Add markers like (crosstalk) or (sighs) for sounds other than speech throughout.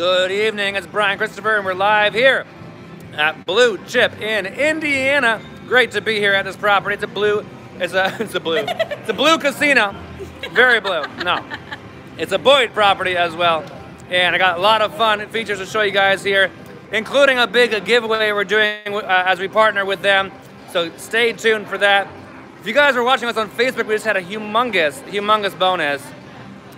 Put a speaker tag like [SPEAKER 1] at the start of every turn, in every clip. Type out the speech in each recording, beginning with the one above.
[SPEAKER 1] Good evening, it's Brian Christopher, and we're live here at Blue Chip in Indiana. Great to be here at this property. It's a blue, it's a, (laughs) it's a blue, it's a blue casino. Very blue. No, it's a Boyd property as well. And I got a lot of fun features to show you guys here, including a big giveaway we're doing uh, as we partner with them. So stay tuned for that. If you guys are watching us on Facebook, we just had a humongous, humongous bonus.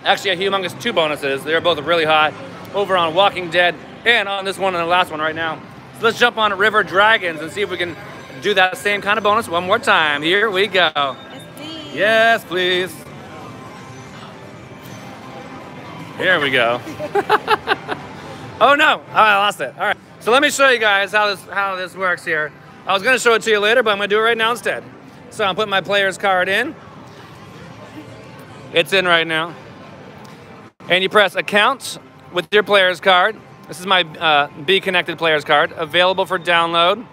[SPEAKER 1] Actually, a humongous two bonuses. They're both really hot over on Walking Dead and on this one and the last one right now. So let's jump on River Dragons and see if we can do that same kind of bonus one more time. Here we go.
[SPEAKER 2] Yes, please.
[SPEAKER 1] Yes, please. Here we go. (laughs) oh no, oh, I lost it. All right. So let me show you guys how this how this works here. I was gonna show it to you later, but I'm gonna do it right now instead. So I'm putting my player's card in. It's in right now. And you press account with your player's card. This is my uh, B connected player's card, available for download.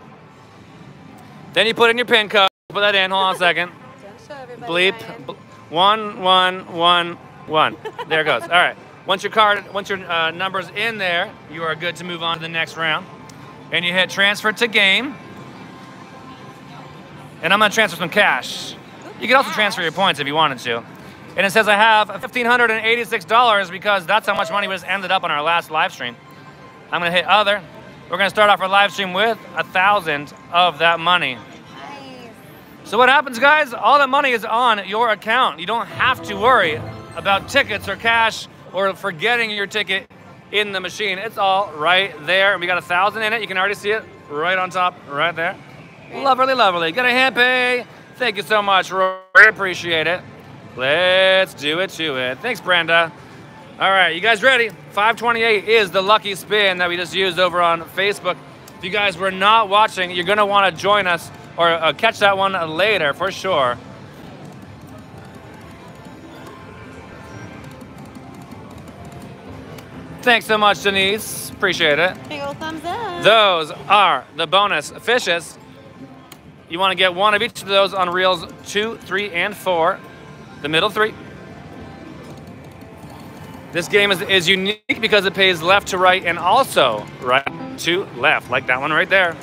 [SPEAKER 1] Then you put in your PIN code. Put that in. Hold on a (laughs) second.
[SPEAKER 2] Don't show everybody,
[SPEAKER 1] Bleep. One, one, one, one. (laughs) There it goes. All right. Once your card, once your uh, number's in there, you are good to move on to the next round. And you hit transfer to game. And I'm gonna transfer some cash. You can also transfer your points if you wanted to. And it says I have $1,586 because that's how much money was ended up on our last live stream. I'm gonna hit other. We're gonna start off our live stream with a thousand of that money.
[SPEAKER 2] Nice.
[SPEAKER 1] So what happens, guys? All that money is on your account. You don't have to worry about tickets or cash or forgetting your ticket in the machine. It's all right there. And we got a thousand in it. You can already see it right on top, right there.
[SPEAKER 2] Great.
[SPEAKER 1] Lovely, lovely. Got a hand pay. Thank you so much, Roy. Appreciate it. Let's do it to it. Thanks, Brenda. All right, you guys ready? 528 is the lucky spin that we just used over on Facebook. If you guys were not watching, you're gonna want to join us or uh, catch that one later for sure. Thanks so much, Denise. Appreciate it.
[SPEAKER 2] Big old thumbs up.
[SPEAKER 1] Those are the bonus fishes. You want to get one of each of those on reels two, three, and four. The middle three. This game is, is unique because it pays left to right and also right to left, like that one right there.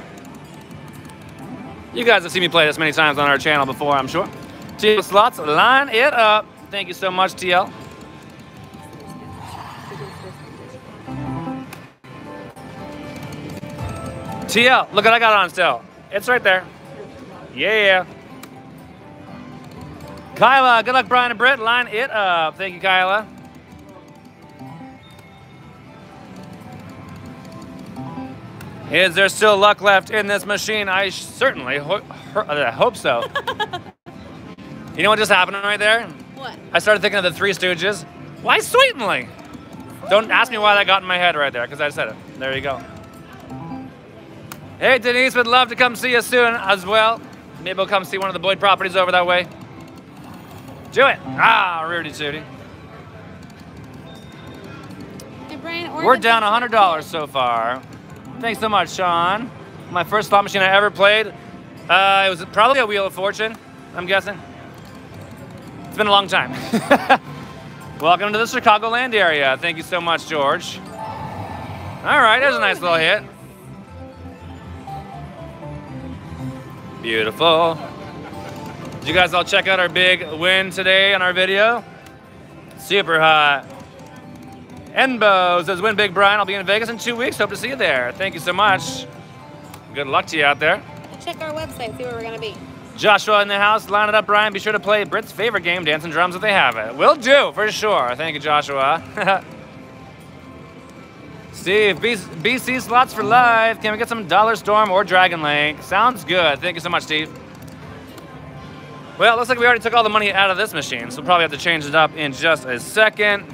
[SPEAKER 1] You guys have seen me play this many times on our channel before, I'm sure. TL slots, line it up. Thank you so much, TL. TL, look what I got on still. It's right there. Yeah. Kyla, good luck, Brian and Britt. Line it up. Thank you, Kyla. Is there still luck left in this machine? I certainly ho- uh, hope so. (laughs) you know what just happened right there?
[SPEAKER 2] What?
[SPEAKER 1] I started thinking of the Three Stooges. Why Sweetenly? Don't ask me why that got in my head right there, because I said it. There you go. Hey, Denise, would love to come see you soon as well. Maybe we'll come see one of the Boyd properties over that way. Do it. Ah, Rudy Tooty.
[SPEAKER 2] Hey, Brian, orange
[SPEAKER 1] We're down
[SPEAKER 2] pink.
[SPEAKER 1] $100 so far. Thanks so much, Sean. My first slot machine I ever played. Uh, it was probably a Wheel of Fortune, I'm guessing. It's been a long time. (laughs) Welcome to the Chicagoland area. Thank you so much, George. All right, there's a nice little hit. Beautiful. Did you guys all check out our big win today on our video? Super hot. Enbo says, win big, Brian. I'll be in Vegas in two weeks. Hope to see you there. Thank you so much. Good luck to you out there.
[SPEAKER 2] Check our website, see where we're gonna be.
[SPEAKER 1] Joshua in the house, line it up, Brian. Be sure to play Brit's favorite game, Dancing Drums, if they have it. Will do, for sure. Thank you, Joshua. (laughs) Steve, BC slots for live. Can we get some Dollar Storm or Dragon Link? Sounds good. Thank you so much, Steve. Well, it looks like we already took all the money out of this machine, so we'll probably have to change it up in just a second.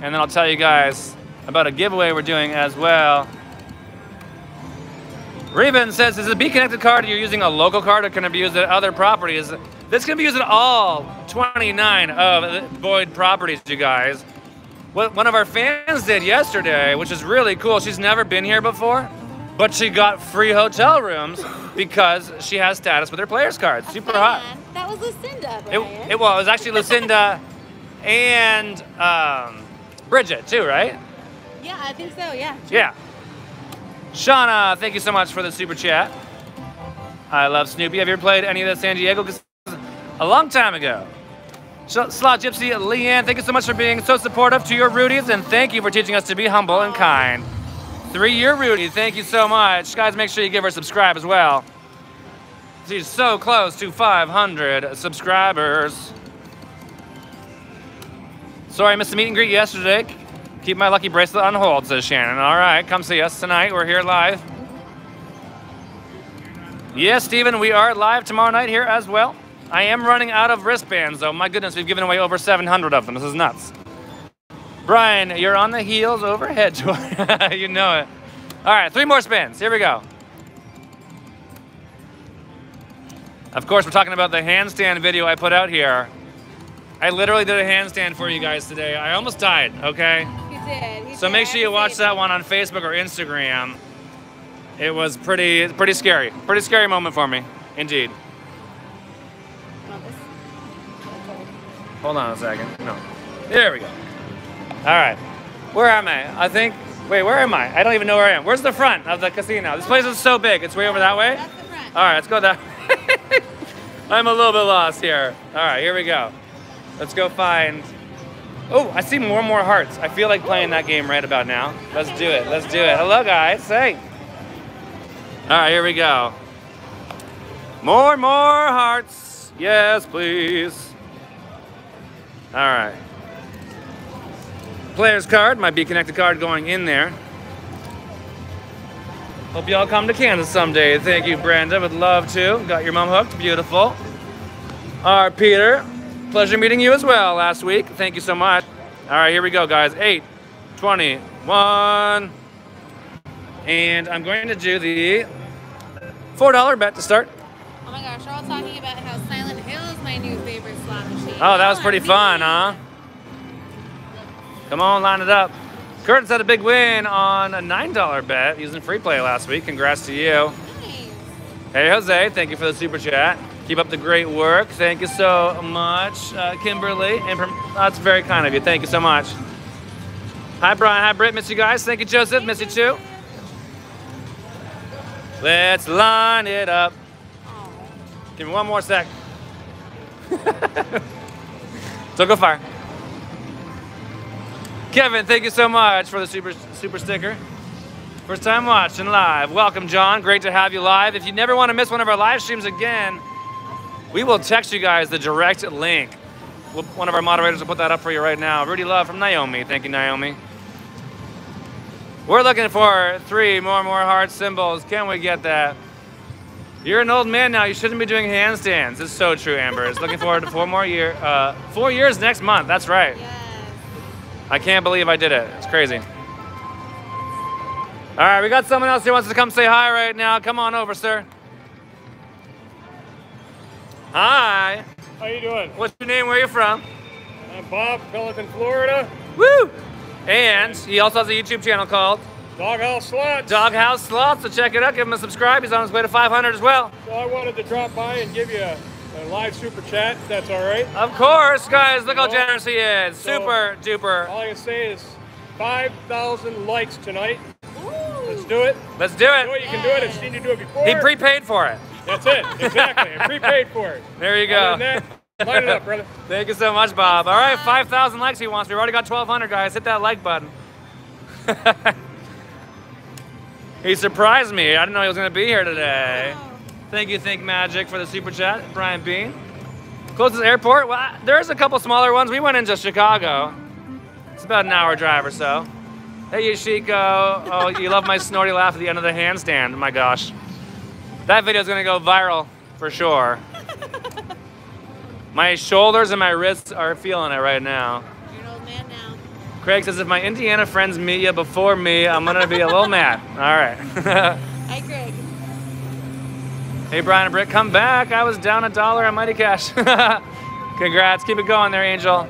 [SPEAKER 1] And then I'll tell you guys about a giveaway we're doing as well. Reuben says, is a B connected card you're using a local card or can it be used at other properties? This can be used at all 29 of Boyd properties, you guys. What one of our fans did yesterday, which is really cool. She's never been here before, but she got free hotel rooms because she has status with her players card. Super hot.
[SPEAKER 2] That was Lucinda,
[SPEAKER 1] It,
[SPEAKER 2] Brian.
[SPEAKER 1] it, well, it was actually Lucinda (laughs) and um, Bridget too, right?
[SPEAKER 2] Yeah, I think so. Yeah.
[SPEAKER 1] Yeah. Shauna, thank you so much for the super chat. I love Snoopy. Have you ever played any of the San Diego? A long time ago. Slot Gypsy, Leanne, thank you so much for being so supportive to your Rudies, and thank you for teaching us to be humble and kind. Three year Rudy, thank you so much. Guys, make sure you give her a subscribe as well. She's so close to 500 subscribers. Sorry, I missed the meet and greet yesterday. Keep my lucky bracelet on hold, says Shannon. All right, come see us tonight. We're here live. Yes, Stephen, we are live tomorrow night here as well. I am running out of wristbands, though. My goodness, we've given away over 700 of them. This is nuts. Brian, you're on the heels overhead, (laughs) you know it. All right, three more spins. Here we go. Of course, we're talking about the handstand video I put out here. I literally did a handstand for you guys today. I almost died, okay?
[SPEAKER 2] He did. He
[SPEAKER 1] So
[SPEAKER 2] did.
[SPEAKER 1] make sure you watch that one on Facebook or Instagram. It was pretty pretty scary. Pretty scary moment for me, indeed. Hold on a second. No. There we go. All right. Where am I? I think. Wait, where am I? I don't even know where I am. Where's the front of the casino? This place is so big. It's way over that way.
[SPEAKER 2] That's the front.
[SPEAKER 1] All right, let's go that. (laughs) I'm a little bit lost here. All right, here we go. Let's go find. Oh, I see more and more hearts. I feel like playing that game right about now. Let's do it. Let's do it. Hello, guys. Hey. All right, here we go. More, more hearts. Yes, please. All right. Player's card, might be connected card going in there. Hope y'all come to Kansas someday. Thank you, Brenda. Would love to. Got your mom hooked. Beautiful. All right, Peter. Pleasure meeting you as well last week. Thank you so much. All right, here we go, guys. 8, 21. And I'm going to do the $4 bet to start.
[SPEAKER 2] Oh my gosh, we're all talking about how Silent Hill is my new favorite slot machine.
[SPEAKER 1] Oh, that was pretty fun, huh? Come on, line it up. Curtis had a big win on a $9 bet using free play last week. Congrats to you.
[SPEAKER 2] Nice.
[SPEAKER 1] Hey, Jose, thank you for the super chat. Keep up the great work. Thank you so much, uh, Kimberly. And prom- that's very kind of you. Thank you so much. Hi, Brian. Hi, Britt. Miss you guys. Thank you, Joseph. Miss you too. Let's line it up.
[SPEAKER 2] Oh.
[SPEAKER 1] Give me one more sec. (laughs) so go far. Kevin, thank you so much for the super super sticker. First time watching live. Welcome, John. Great to have you live. If you never want to miss one of our live streams again, we will text you guys the direct link. One of our moderators will put that up for you right now. Rudy Love from Naomi. Thank you, Naomi. We're looking for three more and more heart symbols. Can we get that? You're an old man now. You shouldn't be doing handstands. It's so true, Amber. It's looking forward to four more year, uh, four years next month. That's right.
[SPEAKER 2] Yes.
[SPEAKER 1] I can't believe I did it. It's crazy. All right, we got someone else who wants to come say hi right now. Come on over, sir. Hi.
[SPEAKER 3] How you doing?
[SPEAKER 1] What's your name? Where you from?
[SPEAKER 3] I'm Bob, Pelican, Florida.
[SPEAKER 1] Woo! And he also has a YouTube channel called
[SPEAKER 3] Doghouse Slots.
[SPEAKER 1] Doghouse Sloth. So check it out. Give him a subscribe. He's on his way to 500 as well.
[SPEAKER 3] So I wanted to drop by and give you a, a live super chat. If that's all right.
[SPEAKER 1] Of course, guys. Look how generous he is.
[SPEAKER 3] so-
[SPEAKER 1] Super duper.
[SPEAKER 3] All I can say is 5,000 likes tonight.
[SPEAKER 2] Ooh.
[SPEAKER 3] Let's do it.
[SPEAKER 1] Let's do
[SPEAKER 3] I know
[SPEAKER 1] it.
[SPEAKER 3] you can do it. I've seen you do it before.
[SPEAKER 1] He prepaid for it.
[SPEAKER 3] That's it. Exactly. I prepaid for it. (laughs)
[SPEAKER 1] There you
[SPEAKER 3] Other
[SPEAKER 1] go.
[SPEAKER 3] than that, light it up, brother. (laughs)
[SPEAKER 1] Thank you so much, Bob. All right, 5,000 likes he wants. We've already got 1,200, guys. Hit that like button. (laughs) he surprised me. I didn't know he was going to be here today.
[SPEAKER 2] Oh.
[SPEAKER 1] Thank you, Think Magic, for the super chat. Brian Bean. Closest airport? Well, I- there's a couple smaller ones. We went into Chicago. It's about an hour drive or so. Hey, Yoshiko. Oh, you love my snorty laugh at the end of the handstand. My gosh. That video's going to go viral for sure. My shoulders and my wrists are feeling it right now.
[SPEAKER 2] You're an old man now.
[SPEAKER 1] Craig says, if my Indiana friends meet you before me, I'm gonna be a little mad. All right. (laughs)
[SPEAKER 2] Hi, Greg.
[SPEAKER 1] Hey, Brian and Britt, come back. I was down a dollar on Mighty Cash. (laughs) Congrats. Keep it going there, Angel.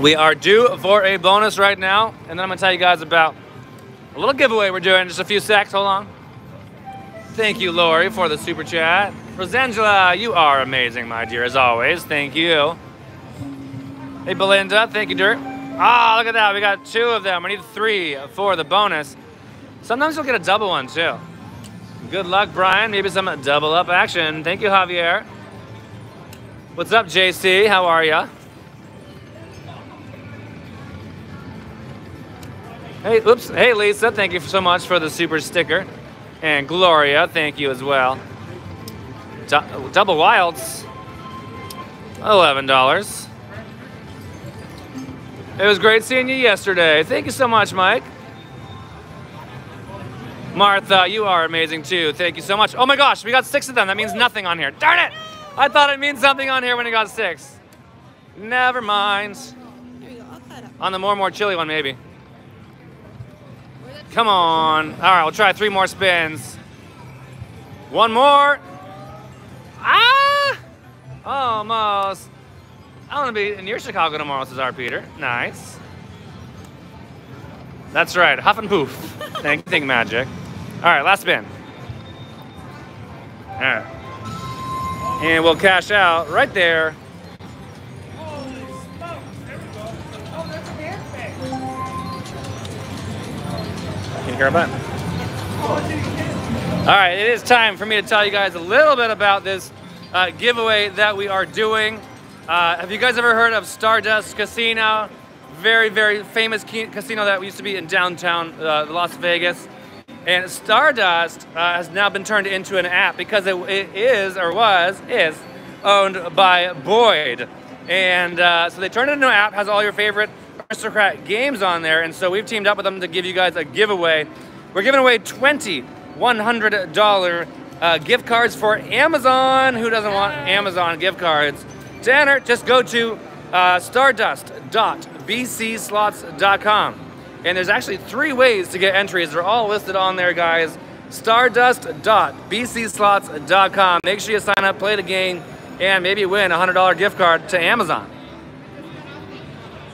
[SPEAKER 1] We are due for a bonus right now, and then I'm gonna tell you guys about a little giveaway we're doing in just a few secs. Hold on. Thank you, Lori, for the super chat. Rosangela, you are amazing, my dear, as always. Thank you. Hey, Belinda, thank you, Dirt. Ah, look at that. We got two of them. We need three for the bonus. Sometimes you'll get a double one, too. Good luck, Brian. Maybe some double up action. Thank you, Javier. What's up, JC? How are ya? Hey, oops. Hey, Lisa. Thank you so much for the super sticker. And Gloria, thank you as well. Du- double wilds. $11. It was great seeing you yesterday. Thank you so much, Mike. Martha, you are amazing too. Thank you so much. Oh my gosh, we got six of them. That means nothing on here. Darn it! I thought it means something on here when it got six. Never mind. On the more more chilly one, maybe. Come on. All right, we'll try three more spins. One more. Ah! Almost. I want to be in near Chicago tomorrow, says our Peter. Nice. That's right. Huff and poof. (laughs) Thank, thank Magic. All right, last spin. All right. And we'll cash out right there. Can you hear a button? All right, it is time for me to tell you guys a little bit about this uh, giveaway that we are doing. Uh, have you guys ever heard of Stardust Casino? Very, very famous casino that used to be in downtown uh, Las Vegas. And Stardust uh, has now been turned into an app because it, it is, or was, is owned by Boyd. And uh, so they turned it into an app, has all your favorite aristocrat games on there. And so we've teamed up with them to give you guys a giveaway. We're giving away 20 $100 uh, gift cards for Amazon. Who doesn't want Amazon gift cards? To enter, just go to uh, stardust.bcslots.com. And there's actually three ways to get entries. They're all listed on there, guys. Stardust.bcslots.com. Make sure you sign up, play the game, and maybe win a $100 gift card to Amazon.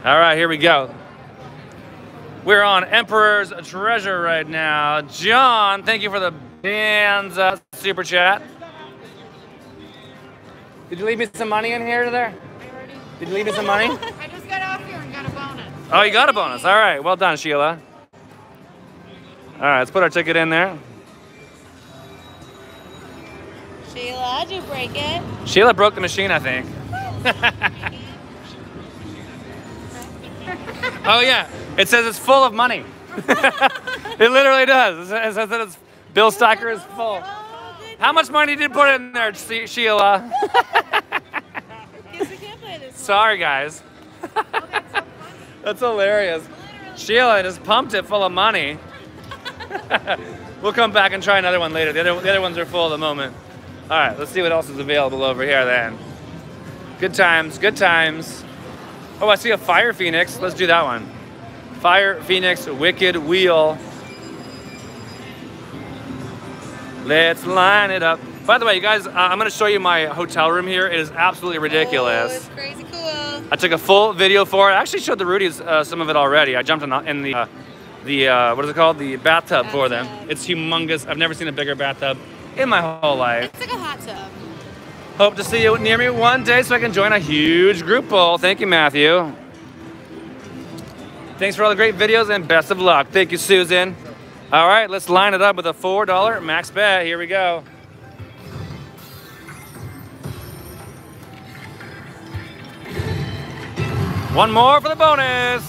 [SPEAKER 1] All right, here we go. We're on Emperor's Treasure right now. John, thank you for the bands super chat. Did you leave me some money in here there? Did you leave me some money? (laughs)
[SPEAKER 2] I just got off here and got a bonus.
[SPEAKER 1] Oh, you got a bonus. All right. Well done, Sheila. All right, let's put our ticket in there.
[SPEAKER 2] Sheila, did you break it?
[SPEAKER 1] Sheila broke the machine, I think. (laughs) oh, yeah. It says it's full of money. (laughs) it literally does. It says it says that it's bill stacker is full. How much money did you put in there, Sheila? (laughs)
[SPEAKER 2] Guess we can't play this.
[SPEAKER 1] Sorry, guys. (laughs) That's hilarious. Sheila just pumped it full of money. (laughs) we'll come back and try another one later. The other, the other ones are full at the moment. All right, let's see what else is available over here then. Good times, good times. Oh, I see a Fire Phoenix. Let's do that one. Fire Phoenix Wicked Wheel. Let's line it up. By the way, you guys, uh, I'm going to show you my hotel room here. It is absolutely ridiculous.
[SPEAKER 2] Oh, it's crazy cool.
[SPEAKER 1] I took a full video for it. I actually showed the Rudies uh, some of it already. I jumped in the, in the, uh, the uh, what is it called? The bathtub for them. It's humongous. I've never seen a bigger bathtub in my whole life.
[SPEAKER 2] It's like a hot tub.
[SPEAKER 1] Hope to see you near me one day so I can join a huge group pull. Thank you, Matthew. Thanks for all the great videos and best of luck. Thank you, Susan. All right, let's line it up with a $4 max bet. Here we go. One more for the bonus.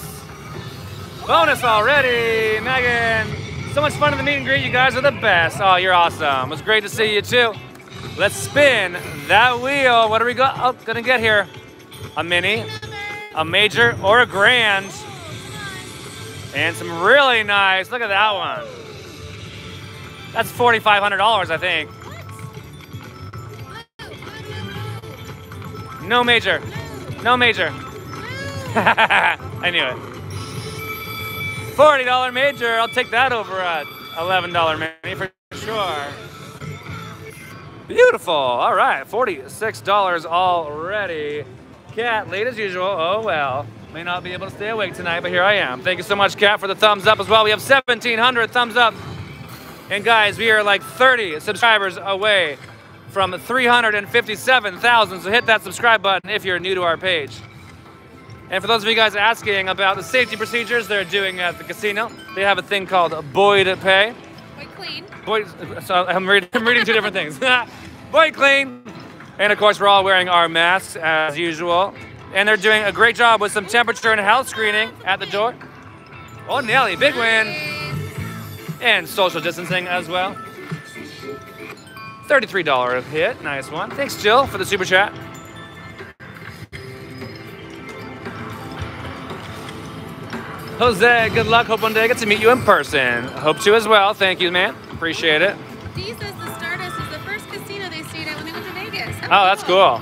[SPEAKER 1] Bonus already, Megan. So much fun in the meet and greet. You guys are the best. Oh, you're awesome. It was great to see you too. Let's spin that wheel. What are we go- oh, gonna get here? A mini, a major, or a grand. And some really nice. Look at that one. That's $4,500, I think. No major. No major. (laughs) I knew it. $40 major. I'll take that over a $11 mini for sure. Beautiful. All right. $46 already. Cat, late as usual. Oh, well. May not be able to stay awake tonight, but here I am. Thank you so much, Cat, for the thumbs up as well. We have 1,700 thumbs up. And guys, we are like 30 subscribers away from 357,000. So hit that subscribe button if you're new to our page. And for those of you guys asking about the safety procedures they're doing at the casino, they have a thing called Boyd Pay.
[SPEAKER 2] Boy, clean.
[SPEAKER 1] Boyd, so I'm reading, I'm reading two different things. (laughs) Boyd Clean. And of course, we're all wearing our masks as usual. And they're doing a great job with some temperature and health screening at the door. Oh, Nelly, big win. And social distancing as well. $33 hit, nice one. Thanks, Jill, for the super chat. Jose, good luck. Hope one day I get to meet you in person. Hope to as well. Thank you, man. Appreciate it.
[SPEAKER 2] Dee says the Stardust is the first casino they stayed at when they went to Vegas.
[SPEAKER 1] Oh, that's cool.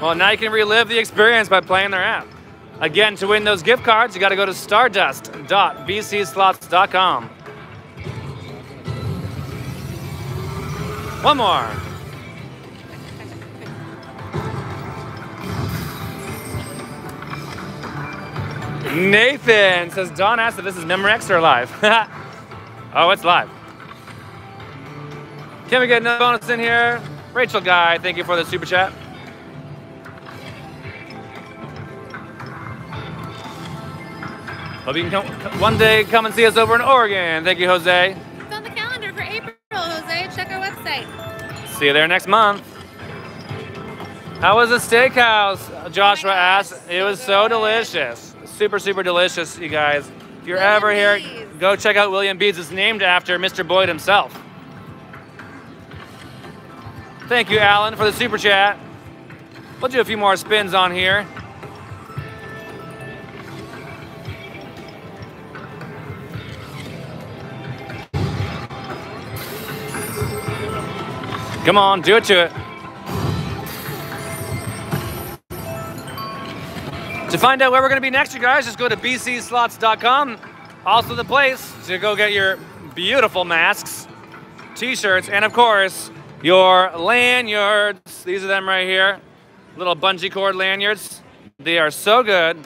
[SPEAKER 1] Well, now you can relive the experience by playing their app. Again, to win those gift cards, you got to go to stardust.bcslots.com. One more. (laughs) Nathan says, Don asked if this is Memorex or live. (laughs) oh, it's live. Can we get another bonus in here? Rachel Guy, thank you for the super chat. Hope you can come, one day come and see us over in Oregon. Thank you, Jose.
[SPEAKER 2] It's on the calendar for April, Jose. Check our website.
[SPEAKER 1] See you there next month. How was the steakhouse? Joshua
[SPEAKER 2] Oh
[SPEAKER 1] asked. It was
[SPEAKER 2] so
[SPEAKER 1] so delicious. Super, super delicious, you guys. If you're
[SPEAKER 2] William
[SPEAKER 1] ever here,
[SPEAKER 2] Bees.
[SPEAKER 1] go check out William B's. It's named after Mr. Boyd himself. Thank you, Alan, for the super chat. We'll do a few more spins on here. Come on, do it to it. To find out where we're going to be next, you guys, just go to bcslots.com. Also, the place to go get your beautiful masks, t shirts, and of course, your lanyards. These are them right here. Little bungee cord lanyards. They are so good.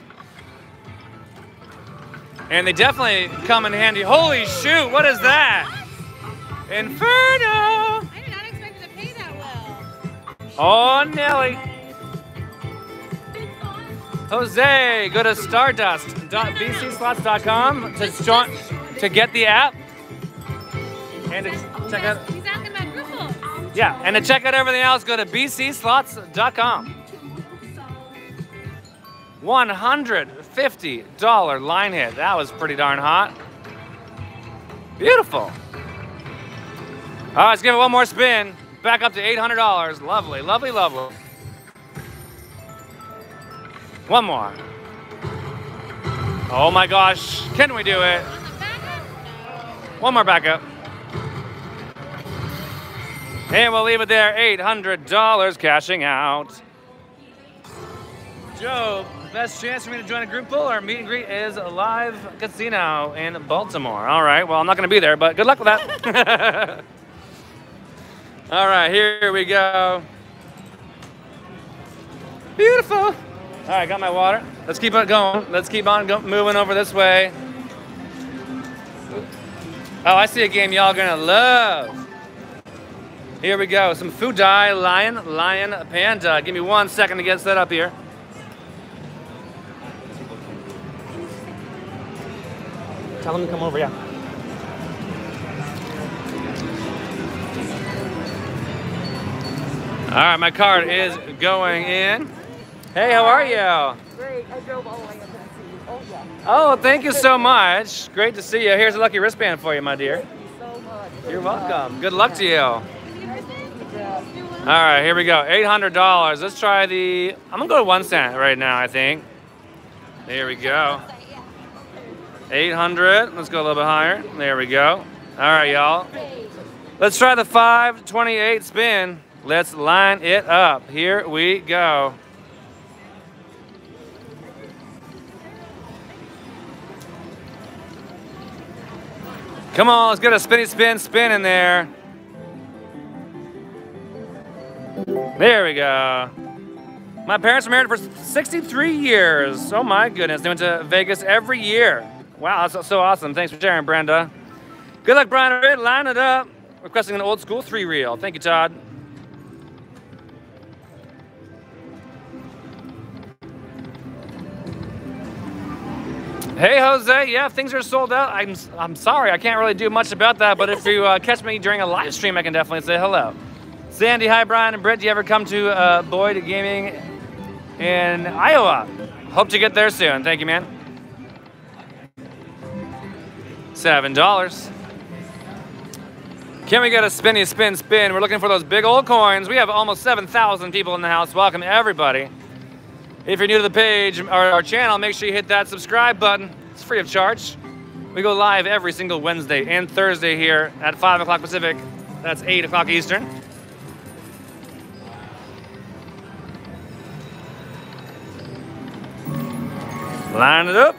[SPEAKER 1] And they definitely come in handy. Holy shoot, what is that? Inferno! Oh, Nelly. Jose, go to stardust.bcslots.com to join to get the app and to check out
[SPEAKER 2] He's asking about Griffle.
[SPEAKER 1] yeah, and to check out everything else, go to bcslots.com. $150 line hit. That was pretty darn hot. Beautiful. All right, let's give it one more spin. Back up to $800. Lovely, lovely, lovely. One more. Oh my gosh, can we do it? One more backup. And we'll leave it there. $800 cashing out. Joe, best chance for me to join a group pull Our meet and greet is a live casino in Baltimore. All right, well, I'm not going to be there, but good luck with that. (laughs) All right, here we go. Beautiful. All right, got my water. Let's keep it going. Let's keep on go- moving over this way. Oh, I see a game y'all gonna love. Here we go. Some Fudai Lion, Lian Panda. Give me one second to get set up here. Tell them to come over, yeah. All right, my card is going in. Hey, how are you?
[SPEAKER 4] Great. I drove all the way up to see you. Oh, yeah.
[SPEAKER 1] Oh, thank you so much. Great to see you. Here's a lucky wristband for you, my dear.
[SPEAKER 4] Thank you so much.
[SPEAKER 1] You're welcome. Good luck to you. All
[SPEAKER 4] Yeah.
[SPEAKER 1] here we go. $800. Let's try the. I'm going to go to one cent right now, I think. There we go. 800. Let's go a little bit higher. There we go. All right, y'all. Let's try the 528 spin. Let's line it up. Here we go. Come on, let's get a spinny spin spin in there. There we go. My parents were married for 63 years. Oh my goodness. They went to Vegas every year. Wow, that's so awesome. Thanks for sharing, Brenda. Good luck, Brian. Line it up. requesting an old school three reel. Thank you, Todd. Hey, Jose. Yeah, things are sold out. I'm, I'm sorry. I can't really do much about that, but if you uh, catch me during a live stream, I can definitely say hello. Sandy, hi, Brian and Britt. Do you ever come to uh, Boyd Gaming in Iowa? Hope to get there soon. Thank you, man. Seven dollars. Can we get a spinny spin spin? We're looking for those big old coins. We have almost 7,000 people in the house. Welcome everybody. If you're new to the page or our channel, make sure you hit that subscribe button. It's free of charge. We go live every single Wednesday and Thursday here at 5 o'clock Pacific. That's 8 o'clock Eastern. Line it up.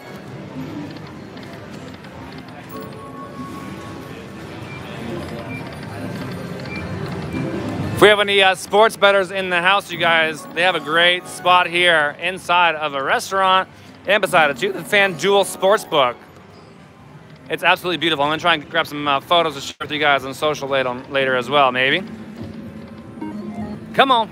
[SPEAKER 1] If we have any uh, sports bettors in the house, you guys, they have a great spot here inside of a restaurant and beside it the FanDuel Sportsbook. It's absolutely beautiful. I'm gonna try and grab some uh, photos to share with you guys on social later, later as well, maybe. Come on.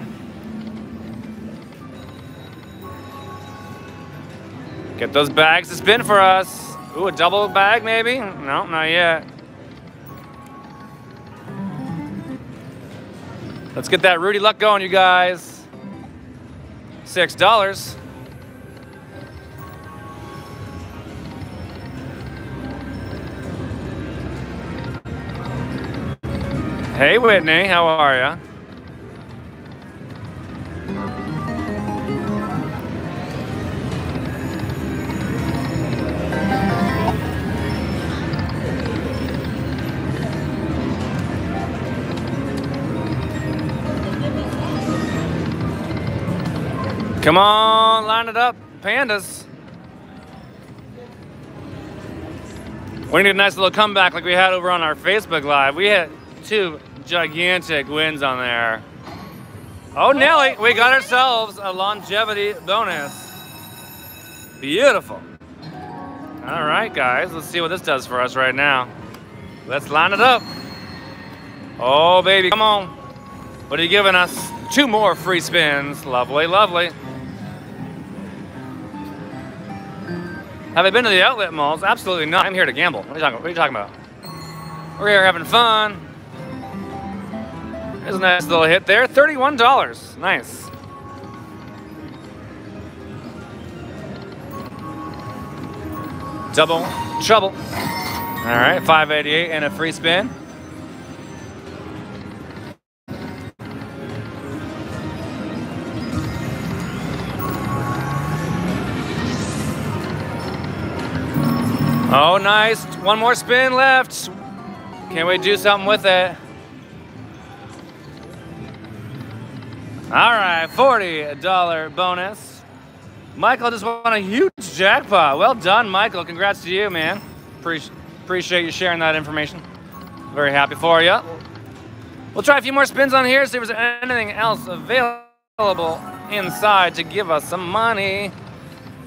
[SPEAKER 1] Get those bags to spin for us. Ooh, a double bag maybe? No, not yet. Let's get that Rudy Luck going, you guys. Six dollars. Hey, Whitney, how are ya? Come on, line it up, pandas. We need a nice little comeback like we had over on our Facebook Live. We had two gigantic wins on there. Oh, Nelly, we got ourselves a longevity bonus. Beautiful. All right, guys, let's see what this does for us right now. Let's line it up. Oh, baby, come on. What are you giving us? Two more free spins. Lovely, lovely. Have I been to the outlet malls? Absolutely not. I'm here to gamble. What are you talking, are you talking about? We're here having fun. There's a nice little hit there. $31. Nice. Double trouble. All right, 588 and a free spin. Oh, nice. One more spin left. Can we do something with it? All right, $40 bonus. Michael just won a huge jackpot. Well done, Michael. Congrats to you, man. Appreciate appreciate you sharing that information. Very happy for you. We'll try a few more spins on here, see if there's anything else available inside to give us some money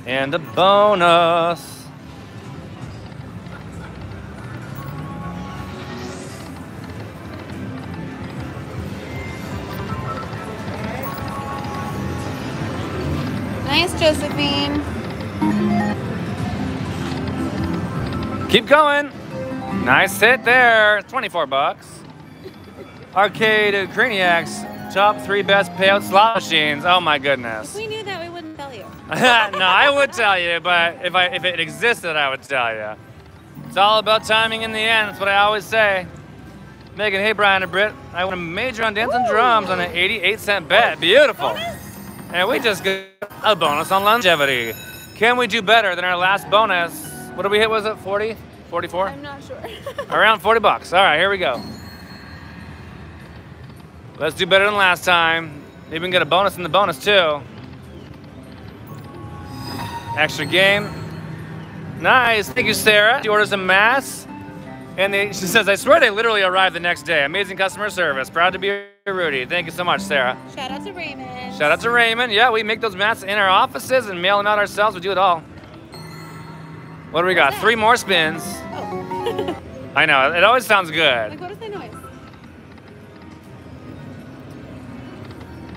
[SPEAKER 1] and a bonus.
[SPEAKER 2] Nice, Josephine.
[SPEAKER 1] Keep going. Nice hit there. 24 bucks. Arcade Craniacs, top three best payout slot machines. Oh my goodness.
[SPEAKER 2] If we knew that, we wouldn't tell you. (laughs)
[SPEAKER 1] no, I would tell you, but if I if it existed, I would tell you. It's all about timing in the end. That's what I always say. Megan, hey Brian and Britt, I won a major on dancing drums on an 88 cent bet. Beautiful. And we just got a bonus on longevity. Can we do better than our last bonus? What did we hit? Was it 40? 44?
[SPEAKER 2] I'm not sure. (laughs)
[SPEAKER 1] Around 40 bucks. All right, here we go. Let's do better than last time. Maybe we can get a bonus in the bonus too. Extra game. Nice. Thank you, Sarah. She orders a mass. And they, she says, I swear they literally arrived the next day. Amazing customer service. Proud to be Rudy. Thank you so much, Sarah.
[SPEAKER 2] Shout out to Raymond.
[SPEAKER 1] Shout out to Raymond. Yeah, we make those mats in our offices and mail them out ourselves. We do it all. What do we got? Three more spins.
[SPEAKER 2] Oh. (laughs) (laughs)
[SPEAKER 1] I know. It always sounds good.
[SPEAKER 2] Like, what is noise?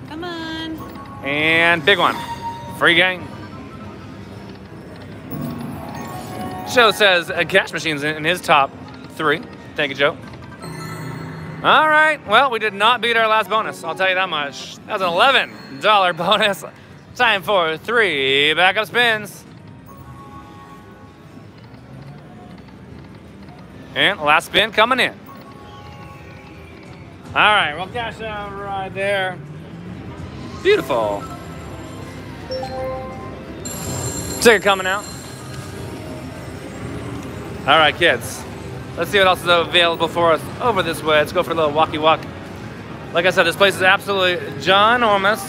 [SPEAKER 2] Come on.
[SPEAKER 1] And big one. Free gang. Joe says a cash machine's in his top three. Thank you, Joe. All right. Well, we did not beat our last bonus. I'll tell you that much. That was an $11 (laughs) bonus. Time for three backup spins. And last spin coming in. All right, we'll cash out right there. Beautiful. Ticket coming out. All right, kids. Let's see what else is available for us over this way. Let's go for a little walkie walk. Like I said, this place is absolutely ginormous.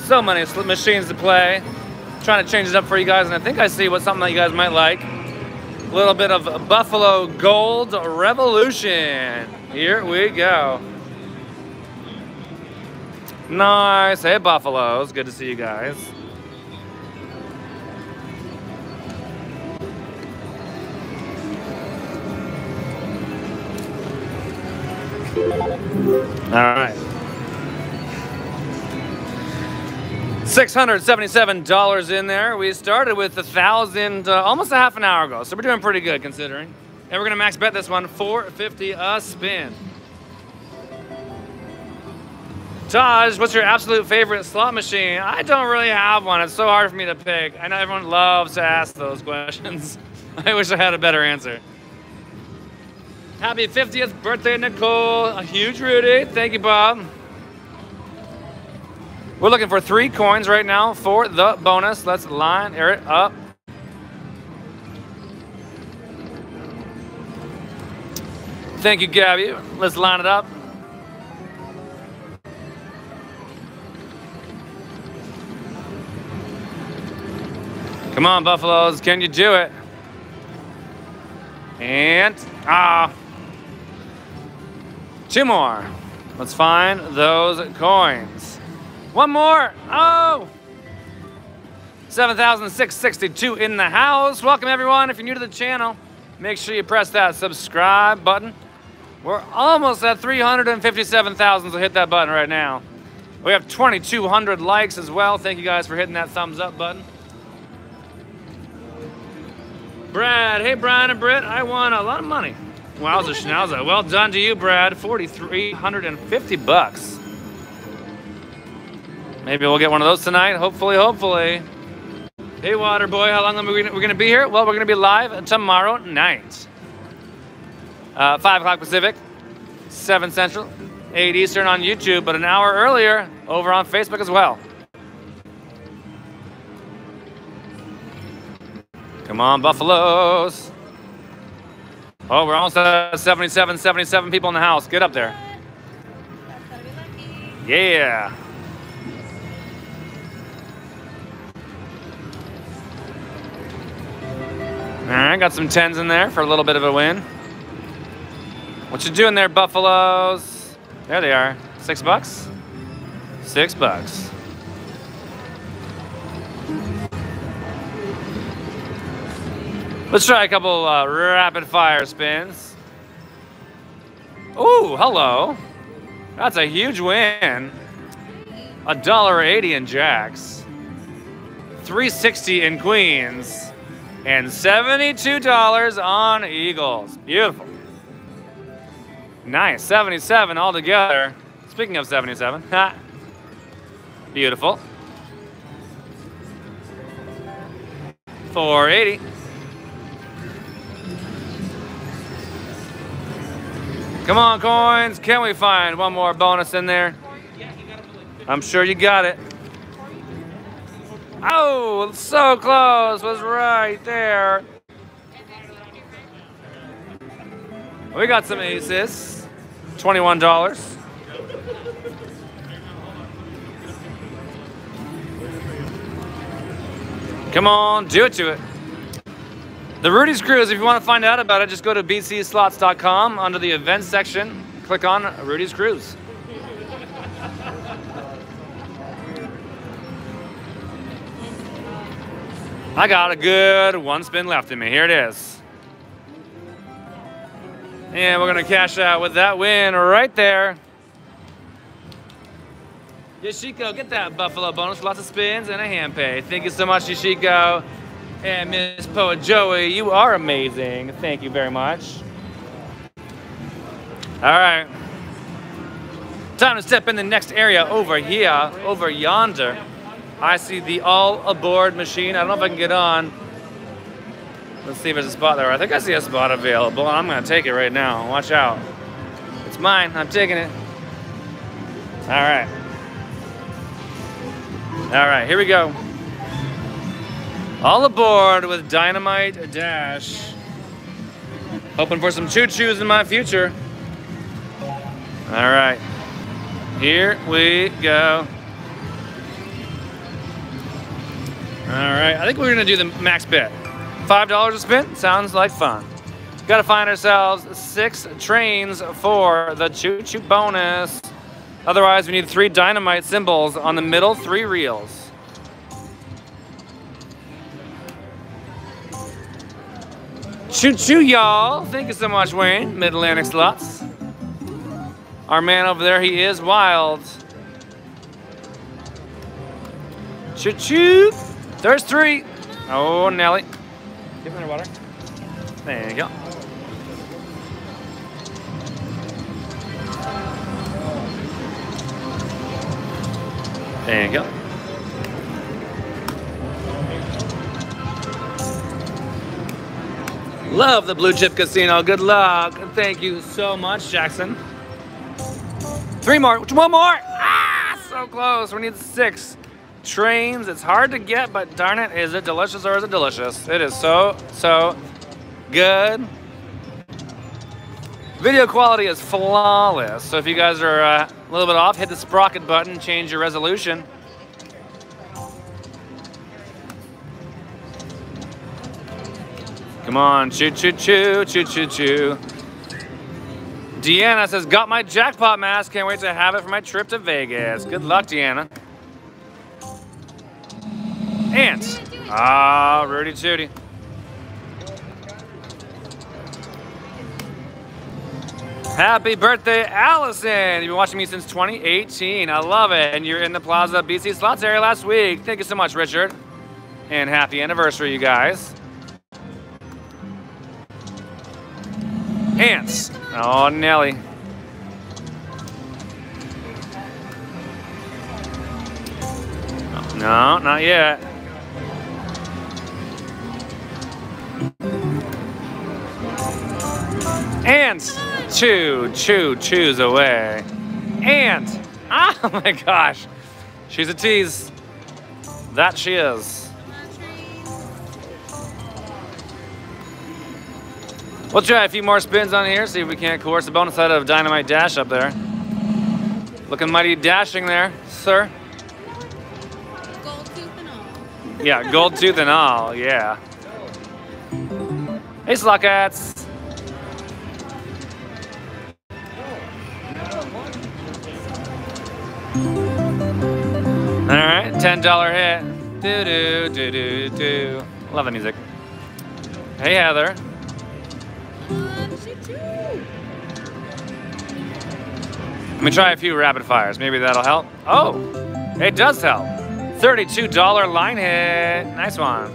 [SPEAKER 1] So many machines to play. Trying to change it up for you guys, and I think I see what something that you guys might like. A little bit of Buffalo Gold Revolution. Here we go. Nice. Hey, Buffaloes. Good to see you guys. All right. $677 in there. We started with a thousand, uh, almost a half an hour ago, so we're doing pretty good considering. And we're gonna max bet this one, 450 a spin. Taj, what's your absolute favorite slot machine? I don't really have one. It's so hard for me to pick. I know everyone loves to ask those (laughs) questions. I wish I had a better answer. Happy 50th birthday, Nicole. A huge Rudy. Thank you, Bob. We're looking for three coins right now for the bonus. Let's line it up. Thank you, Gabby. Let's line it up. Come on, Buffaloes. Can you do it? And, ah. Two more. Let's find those coins. One more. Oh. 7,662 in the house. Welcome, everyone. If you're new to the channel, make sure you press that subscribe button. We're almost at 357,000, so hit that button right now. We have 2,200 likes as well. Thank you guys for hitting that thumbs up button. Brad, hey Brian and Britt, I won a lot of money. Wowza schnauza. Well done to you, Brad. 4,350 bucks. Maybe we'll get one of those tonight. Hopefully, hopefully. Hey, Water Boy, how long are we going to be here? Well, we're going to be live tomorrow night. Uh, 5 o'clock Pacific, 7 Central, 8 Eastern on YouTube, but an hour earlier over on Facebook as well. Come on, Buffaloes. Oh, we're almost at 77, 77 people in the house. Get up there. Yeah. All right, got some tens in there for a little bit of a win. What you doing there, Buffaloes? There they are. Six bucks? Six bucks. Let's try a couple uh, rapid fire spins. Ooh, hello. That's a huge win. A dollar eighty in jacks. 360 in queens. And $72 on eagles. Beautiful. Nice. 77 altogether. Speaking of 77. (laughs) ha. Beautiful. 480. Come on, coins. Can we find one more bonus in there? I'm sure you got it. Oh, so close. Was right there. We got some aces. $21. Come on, do it to it. The Rudy's Cruise, if you want to find out about it, just go to bcslots.com under the events section. Click on Rudy's Cruise. I got a good one spin left in me. Here it is. And we're going to cash out with that win right there. Yoshiko, get that Buffalo bonus. Lots of spins and a hand pay. Thank you so much, Yoshiko. And Miss Poet Joey, you are amazing. Thank you very much. All right. Time to step in the next area over here, over yonder. I see the all aboard machine. I don't know if I can get on. Let's see if there's a spot there. I think I see a spot available. I'm gonna take it right now. Watch out. It's mine. I'm taking it. All right. All right, here we go. All aboard with Dynamite Dash. Hoping for some choo-choos in my future. All right. Here we go. All right, I think we're gonna do the max bet. $5 a spin, sounds like fun. Gotta find ourselves six trains for the choo choo bonus. Otherwise, we need three dynamite symbols on the middle three reels. Choo choo, y'all. Thank you so much, Wayne. Mid Atlantic slots. Our man over there, he is wild. Choo choo. There's three. Oh, Nelly. Give me water. There you go. There you go. Love the Blue Chip Casino. Good luck. Thank you so much, Jackson. Three more. One more. Ah, so close. We need six trains. It's hard to get, but darn it, is it delicious or is it delicious? It is so, so good. Video quality is flawless. So if you guys are uh, a little bit off, hit the sprocket button, change your resolution. Come on, choo choo choo, choo choo choo. Deanna says, got my jackpot mask. Can't wait to have it for my trip to Vegas. Good luck, Deanna. Ants. Ah, Rudy Tooty. Happy birthday, Allison. You've been watching me since 2018. I love it. And you're in the Plaza BC Slots area last week. Thank you so much, Richard. And happy anniversary, you guys. Ants. Oh, Nelly. No, not yet. Ants. two, two, choose away. And, (laughs) oh my gosh, she's a tease. That she is. We'll try a few more spins on here, see if we can't coerce a bonus out of Dynamite Dash up there. Looking mighty dashing there, sir.
[SPEAKER 2] Gold tooth and all.
[SPEAKER 1] Yeah, gold tooth and all, yeah. Hey, Slockats. All right, $10 hit. Do do do do do. Love the music. Hey, Heather. Let me try a few rapid fires. Maybe that'll help. Oh, it does help. $32 line hit. Nice one.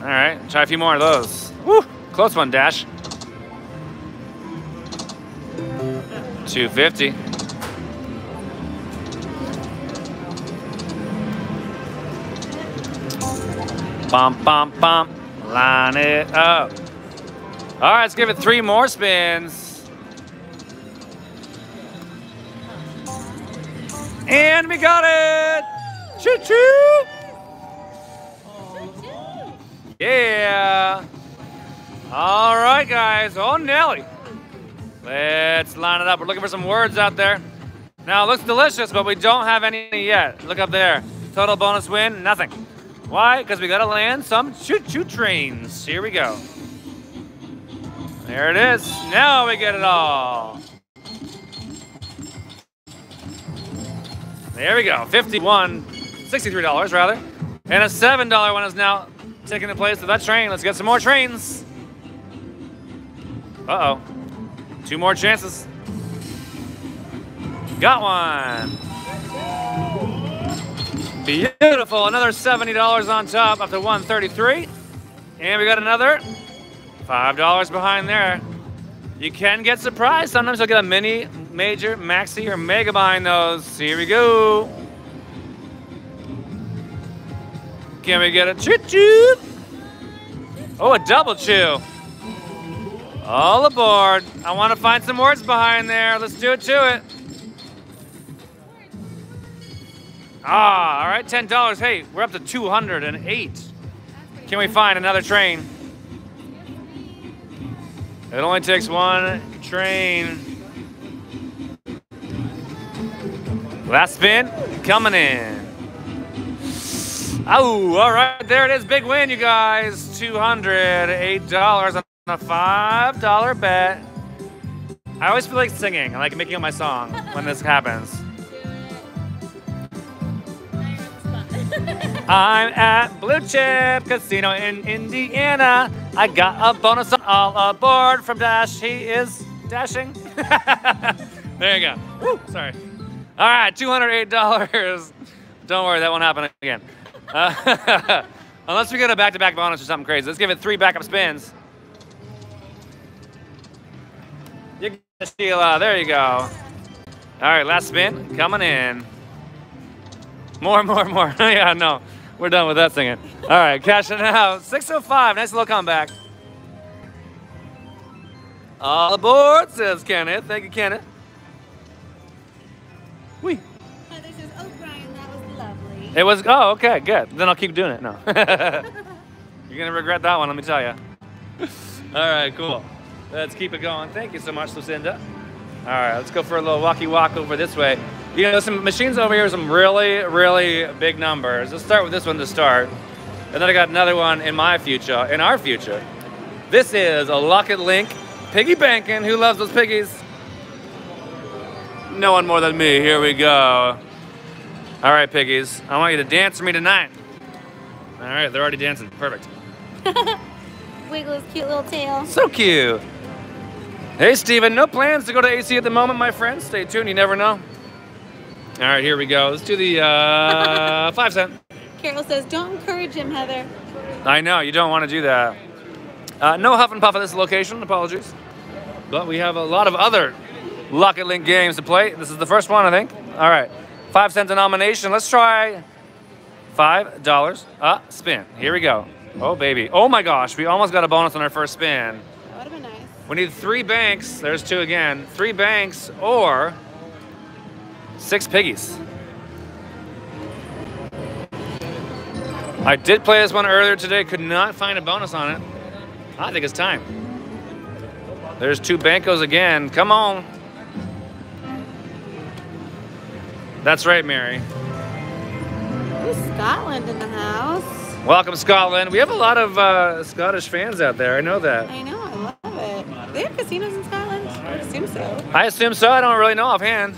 [SPEAKER 1] All right, try a few more of those. Woo, close one, Dash. 250. Bum, bum, bum. Line it up. All right, let's give it three more spins. And we got it! Choo choo! Yeah! All right, guys. Oh, Nelly. Let's line it up. We're looking for some words out there. Now, it looks delicious, but we don't have any yet. Look up there. Total bonus win, nothing. Why? Because we got to land some choo-choo trains. Here we go. There it is. Now we get it all. There we go. 51, $63 rather. And a $7 one is now taking the place of that train. Let's get some more trains. Uh-oh. Two more chances. Got one. Beautiful. Another $70 on top up to 133. And we got another $5 behind there. You can get surprised. Sometimes you'll get a mini, major, maxi, or mega behind those. Here we go. Can we get a choo choo? Oh, a double chew. All aboard. I want to find some words behind there. Let's do it to it. Ah, all right, $10. Hey, we're up to 208. Can we find another train? It only takes one train. Last spin, coming in. Oh, all right, there it is. Big win, you guys. $208 on a $5 bet. I always feel like singing, I like making up my song when this happens. (laughs) I'm at Blue Chip Casino in Indiana. I got a bonus on all aboard from Dash. He is dashing. (laughs) there you go. Woo, sorry. All right, $208. (laughs) Don't worry, that won't happen again. Uh, (laughs) unless we get a back-to-back bonus or something crazy. Let's give it three backup spins. You got Sheila. There you go. All right, last spin coming in. More, more, more. (laughs) yeah, no. We're done with that singing. All right, cashing out. 605. Nice little comeback. All aboard, says Kenneth. Thank you, Kenneth. Wee.
[SPEAKER 2] Heather says, Brian, that was lovely.
[SPEAKER 1] It was, oh, okay, good. Then I'll keep doing it. No. (laughs) You're going to regret that one, let me tell you. (laughs) All right, cool. Let's keep it going. Thank you so much, Lucinda. All right, let's go for a little walkie walk over this way. You know, some machines over here, some really, really big numbers. Let's start with this one to start. And then I got another one in my future, in our future. This is a Lock It Link piggy banking. Who loves those piggies? No one more than me. Here we go. All right, piggies. I want you to dance for me tonight. All right, they're already dancing. Perfect. (laughs)
[SPEAKER 2] Wiggle his cute little tail.
[SPEAKER 1] So cute. Hey, Steven. No plans to go to AC at the moment, my friend. Stay tuned. You never know. All right, here we go. Let's do the uh, (laughs) five cent.
[SPEAKER 2] Carol says, don't encourage him, Heather.
[SPEAKER 1] I know, you don't want to do that. Uh, no Huff and Puff at this location, apologies. But we have a lot of other Lock It Link games to play. This is the first one, I think. All right, five cent denomination. Let's try five dollars. Uh, spin. Here we go. Oh, baby. Oh my gosh, we almost got a bonus on our first spin.
[SPEAKER 2] That would have been nice.
[SPEAKER 1] We need three banks. There's two again. Three banks or six piggies. I did play this one earlier today. Could not find a bonus on it. I think it's time. There's two bankos again. Come on. That's right, Mary.
[SPEAKER 2] Ooh, Scotland in the house.
[SPEAKER 1] Welcome, Scotland. We have a lot of uh, Scottish fans out there. I know that.
[SPEAKER 2] I know, I love it. They have casinos in Scotland? I assume so.
[SPEAKER 1] I assume so. I don't really know offhand.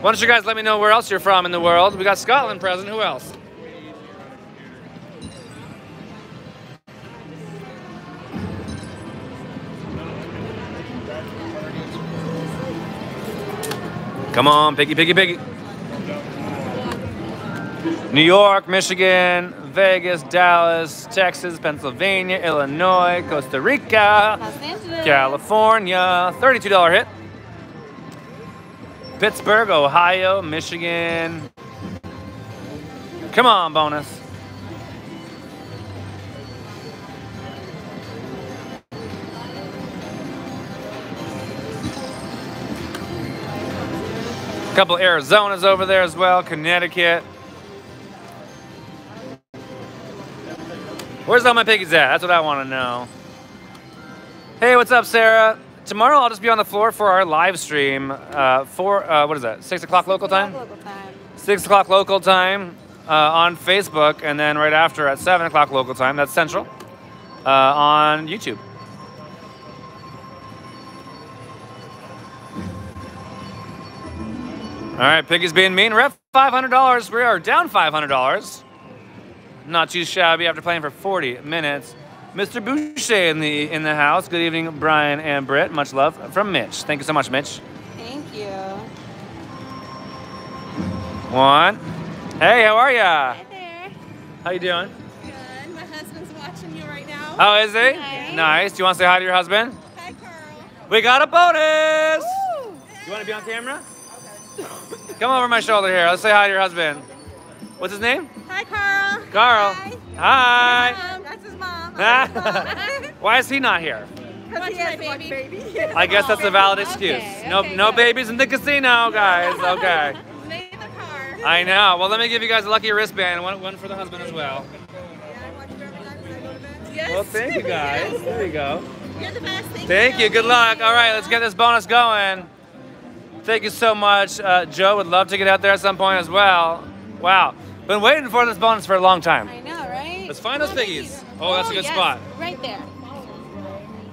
[SPEAKER 1] Why don't you guys let me know where else you're from in the world? We got Scotland present. Who else? Come on, piggy, piggy, piggy. New York, Michigan, Vegas, Dallas, Texas, Pennsylvania, Illinois, Costa Rica, California, $32 hit. Pittsburgh, Ohio, Michigan. Come on, bonus. A couple Arizonas over there as well, Connecticut. Where's all my piggies at? That's what I want to know. Hey, what's up, Sarah? Tomorrow I'll just be on the floor for our live stream. Uh, for uh, what is that? Six o'clock local time.
[SPEAKER 2] Local time.
[SPEAKER 1] Six o'clock local time uh, on Facebook, and then right after at seven o'clock local time. That's Central uh, on YouTube. All right, Piggy's being mean. Ref, five hundred dollars. We are down five hundred dollars. Not too shabby after playing for forty minutes. Mr. Boucher in the in the house. Good evening, Brian and Britt. Much love from Mitch. Thank you so much, Mitch.
[SPEAKER 2] Thank you.
[SPEAKER 1] One. Hey, how are ya?
[SPEAKER 2] Hi there.
[SPEAKER 1] How you doing?
[SPEAKER 2] Good. My husband's watching you right now.
[SPEAKER 1] Oh, is he?
[SPEAKER 2] Hi.
[SPEAKER 1] Nice. Do you want to say hi to your husband?
[SPEAKER 2] Hi, Carl.
[SPEAKER 1] We got a bonus. You want to be on camera? Come over my shoulder here. Let's say hi to your husband. What's his name?
[SPEAKER 2] Hi, Carl.
[SPEAKER 1] Carl. Hi.
[SPEAKER 2] Mom, that's his mom. (laughs) (laughs)
[SPEAKER 1] Why is he not here?
[SPEAKER 2] Because Watch my baby. (laughs)
[SPEAKER 1] I guess that's a valid
[SPEAKER 2] Okay,
[SPEAKER 1] excuse.
[SPEAKER 2] okay,
[SPEAKER 1] no, no
[SPEAKER 2] good.
[SPEAKER 1] babies in the casino, guys. Okay.
[SPEAKER 2] Stay the car.
[SPEAKER 1] I know. Well, let me give you guys a lucky wristband, one, one for the husband as well.
[SPEAKER 2] Yes.
[SPEAKER 1] Well, thank you guys. There you go.
[SPEAKER 2] You're the best. Thank,
[SPEAKER 1] Thank you. Good luck. All right, let's get this bonus going. Thank you so much. Uh, Joe would love to get out there at some point as well. Wow. Been waiting for this bonus for a long time.
[SPEAKER 2] I know, right?
[SPEAKER 1] Let's find those piggies. Oh, that's a good
[SPEAKER 2] yes,
[SPEAKER 1] spot.
[SPEAKER 2] Right there.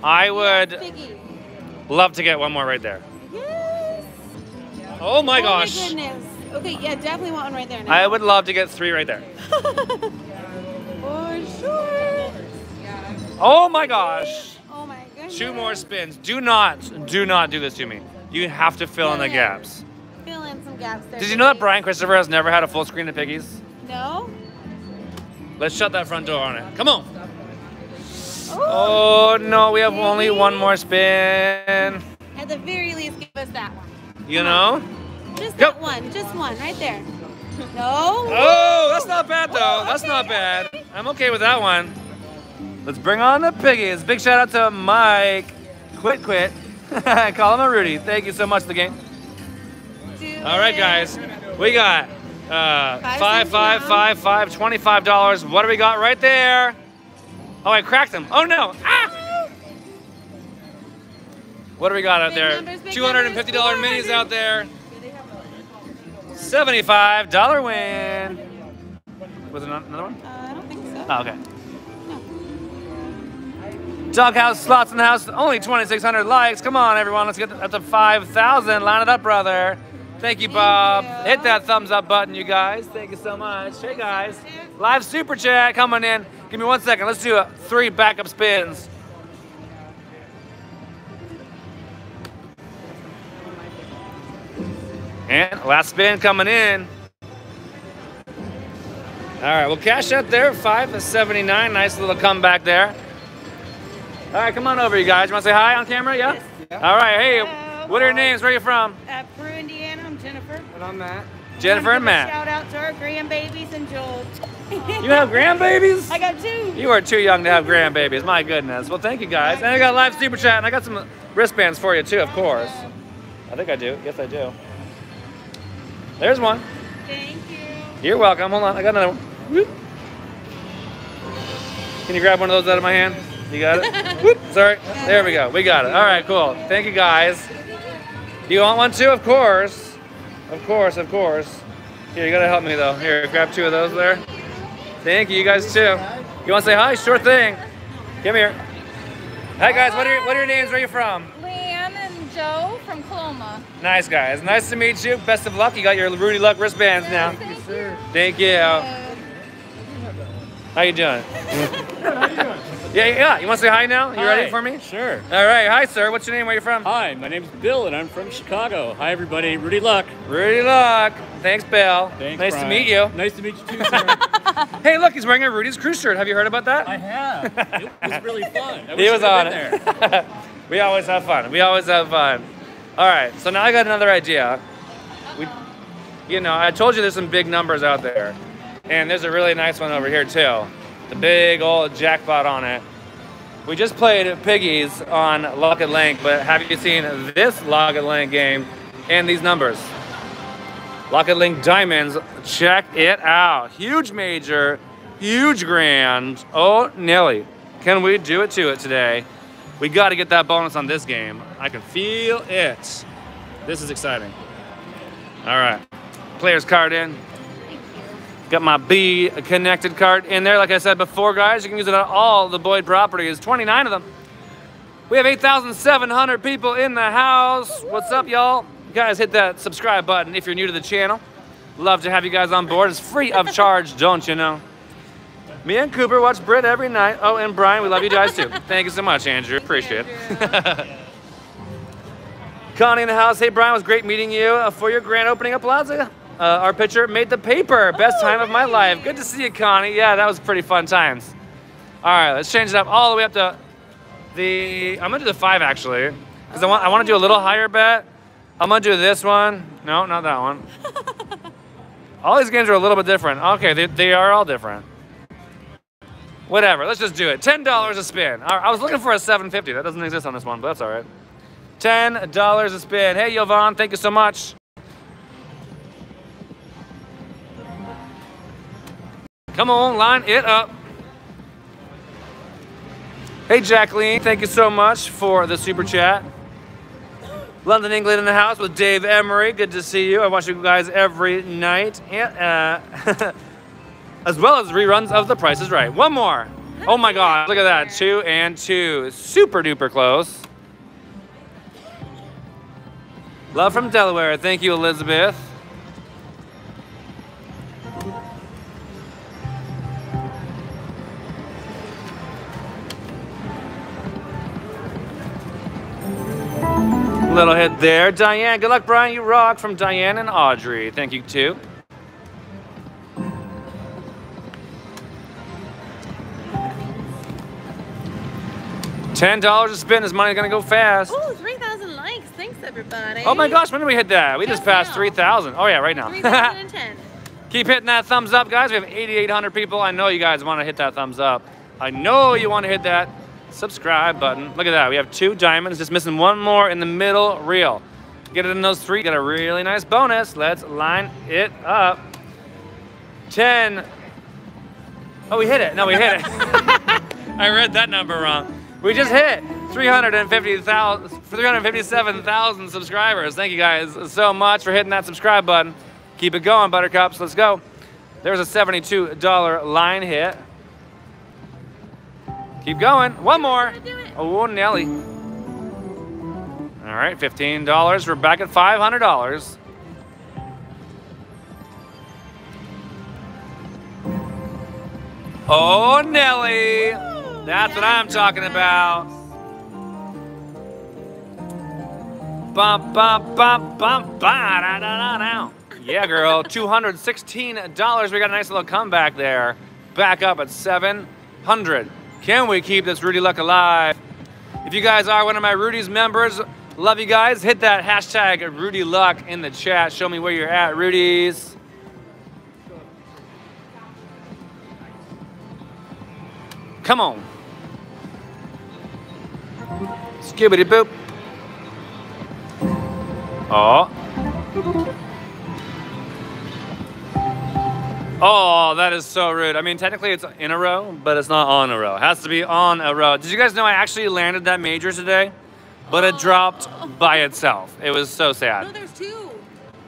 [SPEAKER 1] I would
[SPEAKER 2] Piggy.
[SPEAKER 1] love to get one more right there.
[SPEAKER 2] Yes.
[SPEAKER 1] Oh my
[SPEAKER 2] Oh
[SPEAKER 1] gosh.
[SPEAKER 2] my goodness. Okay, yeah, definitely want one right there. Now.
[SPEAKER 1] I would love to get three right there. (laughs)
[SPEAKER 2] For sure.
[SPEAKER 1] Oh my gosh.
[SPEAKER 2] Oh my goodness.
[SPEAKER 1] Two more spins. Do not, do not do this to me. You have to fill in the gaps.
[SPEAKER 2] Fill in some gaps there.
[SPEAKER 1] Did you know that. Brian Christopher has never had a full screen of piggies?
[SPEAKER 2] No.
[SPEAKER 1] Let's shut that front door on it. Come on.
[SPEAKER 2] Oh.
[SPEAKER 1] Oh no, we have only one more spin.
[SPEAKER 2] At the very least, give us that one.
[SPEAKER 1] You know?
[SPEAKER 2] Just
[SPEAKER 1] Go.
[SPEAKER 2] that one. Just one right there. (laughs) No.
[SPEAKER 1] Oh, that's not bad though.
[SPEAKER 2] Oh,
[SPEAKER 1] That's not bad. I'm okay with that one. Let's bring on the piggies. Big shout out to Mike. Quit, quit. (laughs) Call him a Rudy. Thank you so much, the game. All right, guys. We got uh, 5-5-5-5-25 dollars What do we got right there? Oh, I cracked them. Oh no! Ah! What do we got out there? Two hundred and fifty dollar minis out there. Seventy-five dollar win. Was it not- another one?
[SPEAKER 2] Uh, I don't think so.
[SPEAKER 1] Oh, okay. Doghouse slots in the house. Only 2,600 likes. Come on, everyone. Let's get up to 5,000. Line it up, brother. Thank you,
[SPEAKER 2] Thank
[SPEAKER 1] Bob.
[SPEAKER 2] you.
[SPEAKER 1] Hit that thumbs up button, you guys. Thank you so much. Hey, guys. Live super chat coming in. Give me one second. Let's do a three backup spins. And last spin coming in. All right, well, cash out there, five to 79. Nice little comeback there. All right, come on over, you guys. You want to say hi on camera? Yeah? Yes. All right, hey,
[SPEAKER 5] Hello.
[SPEAKER 1] what are your names? Where are you from?
[SPEAKER 5] At Peru, Indiana, I'm Jennifer.
[SPEAKER 3] And I'm Matt.
[SPEAKER 1] Jennifer and Matt.
[SPEAKER 5] Shout out to our grandbabies and Joel.
[SPEAKER 1] You have grandbabies? (laughs)
[SPEAKER 5] I got two.
[SPEAKER 1] You are too young to have grandbabies. My goodness. Well, thank you guys. And I got live super chat, and I got some wristbands for you too, of course. I think I do. Yes, I do. There's one.
[SPEAKER 5] Thank you.
[SPEAKER 1] You're welcome. Hold on, I got another one. Whoop. Can you grab one of those out of my hand? You got it? (laughs) Whoop. Sorry. There we go. We got it. All right, cool. Thank you guys. You want one too? Of course. Of course, of course. Here, you gotta help me though. Here, grab two of those there. Thank you, you guys too. You wanna say hi? Sure thing. Come here. Hi guys, what are your, what are your names? Where are you from?
[SPEAKER 2] Leanne and Joe from Coloma.
[SPEAKER 1] Nice guys. Nice to meet you. Best of luck. You got your Rudy Luck wristbands now.
[SPEAKER 2] Thank you.
[SPEAKER 1] Thank you. How you doing? (laughs) (laughs) Yeah, yeah. You want to say hi now? You ready for me?
[SPEAKER 6] Sure.
[SPEAKER 1] All right. Hi, sir. What's your name? Where you from?
[SPEAKER 6] Hi, my name's Bill and I'm from Chicago. Hi, everybody. Rudy Luck.
[SPEAKER 1] Rudy Luck. Thanks, Bill.
[SPEAKER 6] Thanks,
[SPEAKER 1] nice to meet you.
[SPEAKER 6] Nice to meet you too, sir. (laughs)
[SPEAKER 1] Hey, look, he's wearing a Rudy's Cruise shirt. Have you heard about that?
[SPEAKER 6] I have. It was really fun. I
[SPEAKER 1] he was on it.
[SPEAKER 6] there. (laughs)
[SPEAKER 1] we always have fun. We always have fun. All right. So now I got another idea. We, you know, I told you there's some big numbers out there, and there's a really nice one over here too. The big old jackpot on it. We just played Piggies on Lock It Link, but have you seen this Lock It Link game and these numbers? Lock It Link Diamonds, check it out. Huge major, huge grand. Oh, Nelly, can we do it to it today? We got to get that bonus on this game. I can feel it. This is exciting. All right, player's card in. Got my B connected card in there. Like I said before, guys, you can use it on all the Boyd properties. 29 of them. We have 8,700 people in the house. What's up, y'all? Guys, hit that subscribe button if you're new to the channel. Love to have you guys on board. It's free of charge, don't you know? Me and Cooper watch Brit every night. Oh, and Brian, we love you guys too. Thank you so much, Andrew. Appreciate it. (laughs) Connie in the house. Hey, Brian, it was great meeting you uh, for your grand opening at Plaza. Uh, our picture made the paper. Best time of my life. Good to see you, Connie. Yeah, that was pretty fun times. All right, let's change it up all the way up to the. I'm gonna do the five actually, because I want I want to do a little higher bet. I'm gonna do this one. No, not that one. (laughs) all these games are a little bit different. Okay, they, they are all different. Whatever. Let's just do it. Ten dollars a spin. Right, I was looking for a 750. That doesn't exist on this one, but that's all right. Ten dollars a spin. Hey, Yovan, thank you so much. Come on, line it up. Hey, Jacqueline, thank you so much for the super chat. London, England in the house with Dave Emery. Good to see you. I watch you guys every night. And, uh, (laughs) as well as reruns of The Price is Right. One more. Oh my God, look at that. Two and two. Super duper close. Love from Delaware. Thank you, Elizabeth. Little hit there. Diane, good luck, Brian. You rock from Diane and Audrey. Thank you, too. Ten dollars a spin. This money's gonna go fast.
[SPEAKER 2] Ooh, 3,000 likes. Thanks, everybody.
[SPEAKER 1] Oh my gosh, when did we hit that? We just
[SPEAKER 2] Just
[SPEAKER 1] passed
[SPEAKER 2] now.
[SPEAKER 1] 3,000. Oh yeah, right now.
[SPEAKER 2] 3,010. (laughs)
[SPEAKER 1] Keep hitting that thumbs up, guys. We have 8,800 people. I know you guys want to hit that thumbs up. I know you want to hit that subscribe button. Look at that. We have two diamonds, just missing one more in the middle reel. Get it in those three, get a really nice bonus. Let's line it up. 10. Oh, we hit it. No, we hit it. (laughs) I read that number wrong. We just hit 350,000, 357,000 subscribers. Thank you guys so much for hitting that subscribe button. Keep it going, Buttercups. Let's go. There's a $72 line hit. Keep going. One more. Oh, Nelly. All right, $15. We're back at $500. Oh, Nelly. That's what I'm talking about. Bum, bum, bum, bum, ba, da, da, da, da. Yeah, girl. (laughs) $216. We got a nice little comeback there. Back up at 700. Can we keep this Rudy Luck alive? If you guys are one of my Rudy's members, love you guys. Hit that hashtag Rudy Luck in the chat. Show me where you're at, Rudy's. Come on. Skibbity boop. Oh. Oh, that is so rude. I mean, technically it's in a row, but it's not on a row. It has to be on a row. Did you guys know I actually landed that major today? But it dropped by itself. It was so sad.
[SPEAKER 2] No, there's two.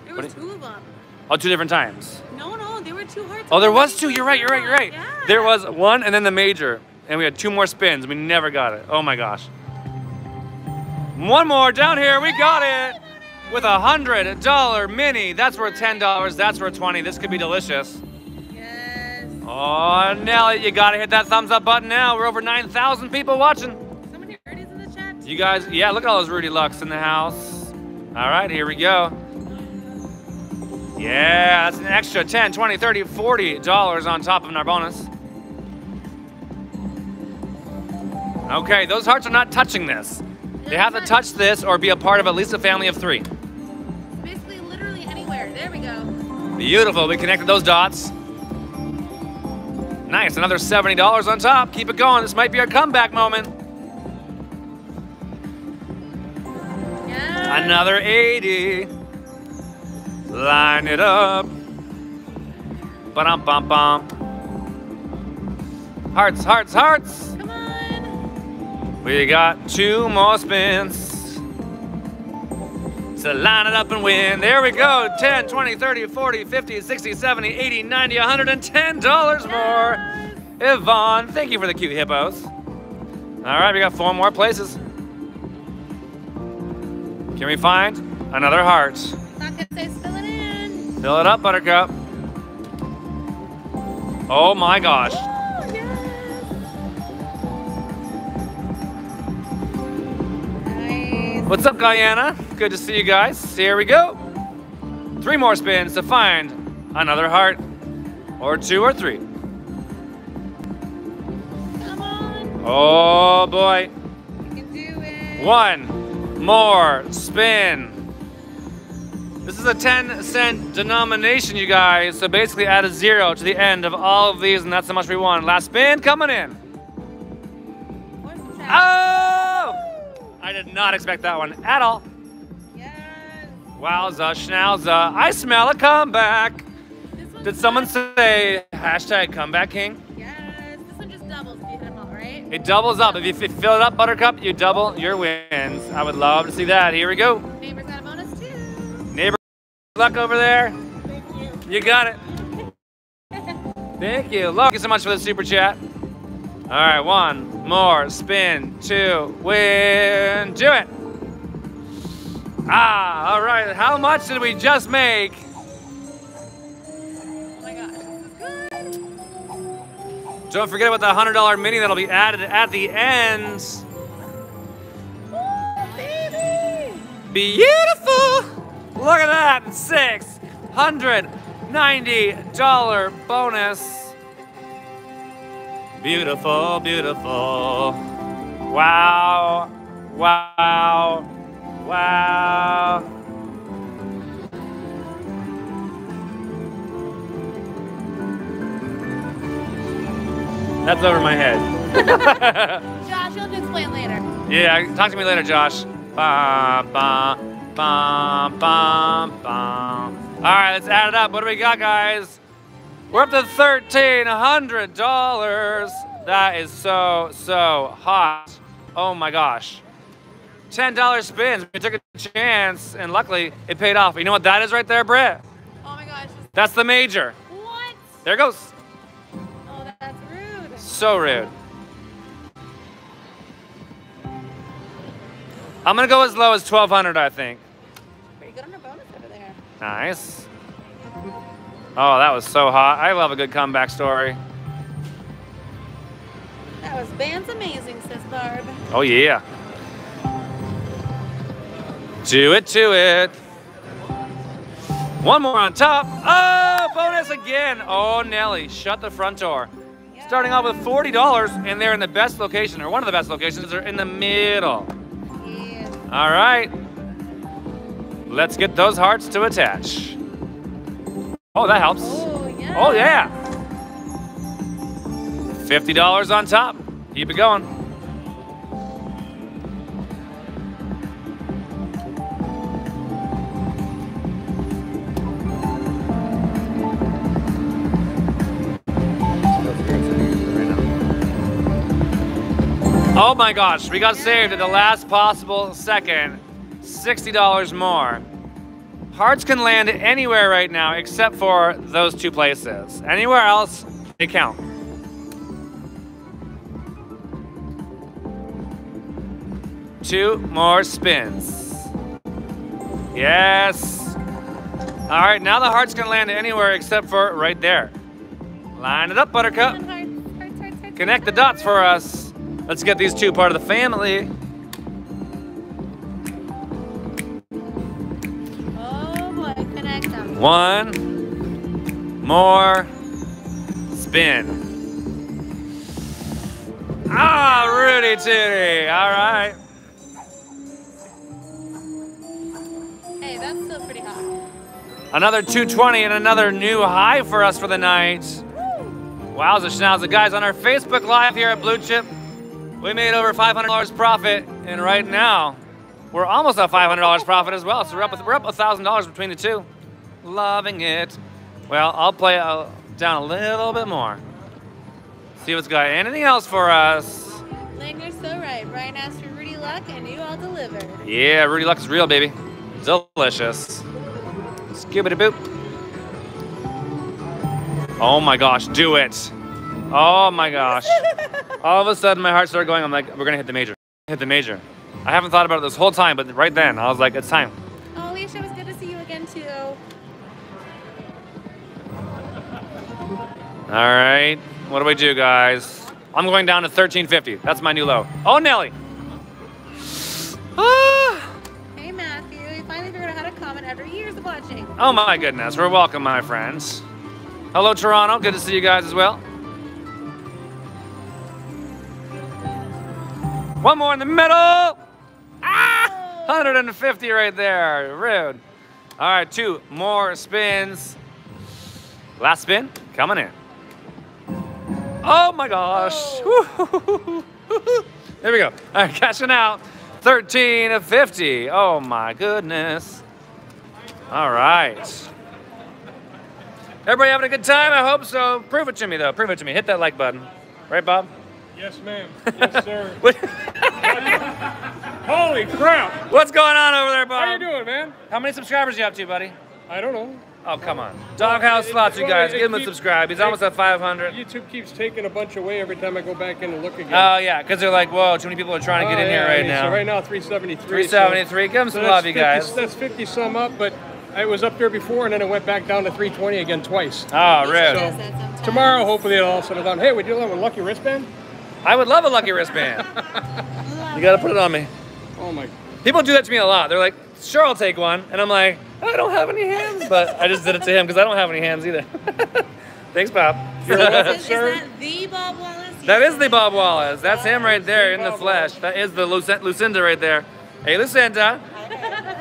[SPEAKER 2] There was two of them.
[SPEAKER 1] Oh, two different times.
[SPEAKER 2] No, no, there were two hearts.
[SPEAKER 1] Oh, there was two. You're right. You're right. You're right.
[SPEAKER 2] Yeah.
[SPEAKER 1] There was one and then the major, and we had two more spins. We never got it. Oh my gosh. One more down here. We got it with a hundred dollar mini. That's worth ten dollars. That's worth twenty. This could be delicious. Oh, Nelly, you gotta hit that thumbs up button now. We're over nine thousand people watching.
[SPEAKER 2] Somebody Rudy's in the chat.
[SPEAKER 1] You guys, yeah, look at all those Rudy Lux in the house. All right, here we go. Yeah, that's an extra 10, 20, 30, 40 dollars on top of our bonus. Okay, those hearts are not touching this. They have to touch this or be a part of at least a family of three.
[SPEAKER 2] Basically, literally anywhere. There we go.
[SPEAKER 1] Beautiful, we connected those dots. Nice, another $70 on top. Keep it going, this might be our comeback moment.
[SPEAKER 2] Yeah.
[SPEAKER 1] Another 80. Line it up. Ba-dum bum bum. Hearts, hearts, hearts.
[SPEAKER 2] Come on.
[SPEAKER 1] We got two more spins. So line it up and win. There we go. 10, 20, 30, 40, 50, 60, 70, 80, 90, 110 dollars more. Yvonne, thank you for the cute hippos. All right, we got four more places. Can we find another heart?
[SPEAKER 2] Not say spill it in.
[SPEAKER 1] Fill it up, Buttercup. Oh my gosh.
[SPEAKER 2] Oh, yes. Nice.
[SPEAKER 1] What's up, Guyana? Good to see you guys. Here we go. three more spins to find another heart, or two or three.
[SPEAKER 2] Come on.
[SPEAKER 1] Oh boy.
[SPEAKER 2] You can do it.
[SPEAKER 1] One more spin. This is a 10 cent denomination, you guys. So basically add a zero to the end of all of these, and that's how much we won. Last spin coming in. Oh! I did not expect that one at all. Wowza, schnauza. I smell a comeback. Did someone say hashtag comeback king?
[SPEAKER 2] Yes. This one just doubles if you hit them all, right?
[SPEAKER 1] It doubles up. If you fill it up, Buttercup, you double your wins. I would love to see that. Here we go.
[SPEAKER 2] Neighbors got a bonus too.
[SPEAKER 1] Neighbor, luck over there. You got it. (laughs) Thank you. Love Thank you so much for the super chat. All right, one more spin, two, win, do it. Ah, all right. How much did we just make?
[SPEAKER 2] Oh my gosh.
[SPEAKER 1] Don't forget about the $100 mini that'll be added at the end.
[SPEAKER 2] Baby.
[SPEAKER 1] Beautiful! Look at that, $690 bonus. Beautiful, beautiful. Wow, wow, wow. That's over my head. (laughs)
[SPEAKER 2] Josh, you'll have to explain later.
[SPEAKER 1] Yeah, talk to me later, Josh. Ba, ba, ba, ba, ba. All right, let's add it up. What do we got, guys? We're up to $1,300. That is so, so hot. Oh my gosh. $10 spins. We took a chance, and luckily it paid off. You know what that is right there, Britt?
[SPEAKER 2] Oh my gosh.
[SPEAKER 1] That's the major.
[SPEAKER 2] What?
[SPEAKER 1] There it goes.
[SPEAKER 2] Oh, that's rude.
[SPEAKER 1] So rude. I'm gonna go as low as 1200, I think.
[SPEAKER 2] Pretty good on her bonus over there.
[SPEAKER 1] Nice. Oh, that was so hot. I love a good comeback story.
[SPEAKER 2] That was band's amazing, sis Barb.
[SPEAKER 1] Oh, yeah. Do it to it. One more on top. Oh, bonus again. Oh, Nelly, shut the front door. Starting off with $40, and they're in the best location, or one of the best locations. They're in the middle.
[SPEAKER 2] Yeah.
[SPEAKER 1] All right. Let's get those hearts to attach. Oh, that helps.
[SPEAKER 2] Oh, yeah.
[SPEAKER 1] Oh, yeah. $50 on top. Keep it going. Oh my gosh, we got saved at the last possible second. $60 more. Hearts can land anywhere right now except for those two places. Anywhere else, they count. Two more spins. Yes. All right, now the hearts can land anywhere except for right there. Line it up, Buttercup. Connect the dots for us. Let's get these two part of the family.
[SPEAKER 2] Oh boy, connect them.
[SPEAKER 1] One more spin. Ah, Rudy Tooty. All right.
[SPEAKER 2] Hey, that's still pretty hot.
[SPEAKER 1] Another 220 and another new high for us for the night. Wowza schnauza. Guys, on our Facebook Live here at Blue Chip, we made over $500 profit, and right now, we're almost at $500 profit as well. So we're up, we're up $1,000 between the two. Loving it. Well, I'll play uh, down a little bit more. See what's got anything else for us.
[SPEAKER 2] You're so right. Brian asked for Rudy Luck, and you all delivered.
[SPEAKER 1] Yeah, Rudy Luck is real, baby. Delicious. Skibbity boop. Oh my gosh, do it. Oh my gosh. All of a sudden, my heart started going. I'm like, we're gonna hit the major. Hit the major. I haven't thought about it this whole time, but right then, I was like, it's time.
[SPEAKER 2] Oh, Alicia, it was good to see you again, too.
[SPEAKER 1] All right, what do we do, guys? I'm going down to 1350. That's my new low. Oh, Nelly. Ah. (sighs)
[SPEAKER 2] Hey, Matthew. You finally figured out how to comment after years of watching.
[SPEAKER 1] Oh my goodness, we're welcome, my friends. Hello, Toronto. Good to see you guys as well. One more in the middle. Ah! 150 right there. Rude. All right, two more spins. Last spin coming in. Oh my gosh. (laughs) there we go. All right, cashing out. 13 of 50. Oh my goodness. All right. Everybody having a good time? I hope so. Prove it to me, though. Prove it to me. Hit that like button. Right, Bob?
[SPEAKER 3] Yes, ma'am. Yes, sir. (laughs) Holy crap!
[SPEAKER 1] What's going on over there, Bob?
[SPEAKER 3] How you doing, man?
[SPEAKER 1] How many subscribers you up to, buddy?
[SPEAKER 3] I don't know.
[SPEAKER 1] Oh, come on. Doghouse Slots, you guys. Give him a subscribe. He's almost at 500.
[SPEAKER 3] YouTube keeps taking a bunch away every time I go back in and look again.
[SPEAKER 1] Oh, yeah, because they're like, whoa, too many people are trying to get
[SPEAKER 3] Oh,
[SPEAKER 1] in here right now.
[SPEAKER 3] So right now, 373.
[SPEAKER 1] 373. Give
[SPEAKER 3] so
[SPEAKER 1] some love, you
[SPEAKER 3] 50
[SPEAKER 1] guys.
[SPEAKER 3] That's 50 some up, but I was up there before and then it went back down to 320 again twice.
[SPEAKER 1] Oh,
[SPEAKER 2] He
[SPEAKER 1] rude.
[SPEAKER 2] does that sometimes.
[SPEAKER 3] Tomorrow, hopefully, it'll all settle down. Hey, would you love a lucky wristband?
[SPEAKER 1] I would love a lucky wristband. you got to put it on me.
[SPEAKER 3] Oh my.
[SPEAKER 1] People do that to me a lot. They're like, sure, I'll take one. And I'm like, I don't have any hands. But I just did it to him because I don't have any hands either. (laughs) Thanks, Bob. (laughs)
[SPEAKER 2] Is, is that the Bob Wallace?
[SPEAKER 1] That is the Bob Wallace. That's him oh, right there in the
[SPEAKER 3] Bob
[SPEAKER 1] flesh.
[SPEAKER 3] Wallace.
[SPEAKER 1] That is the Luc- Lucinda right there. Hey, Lucinda.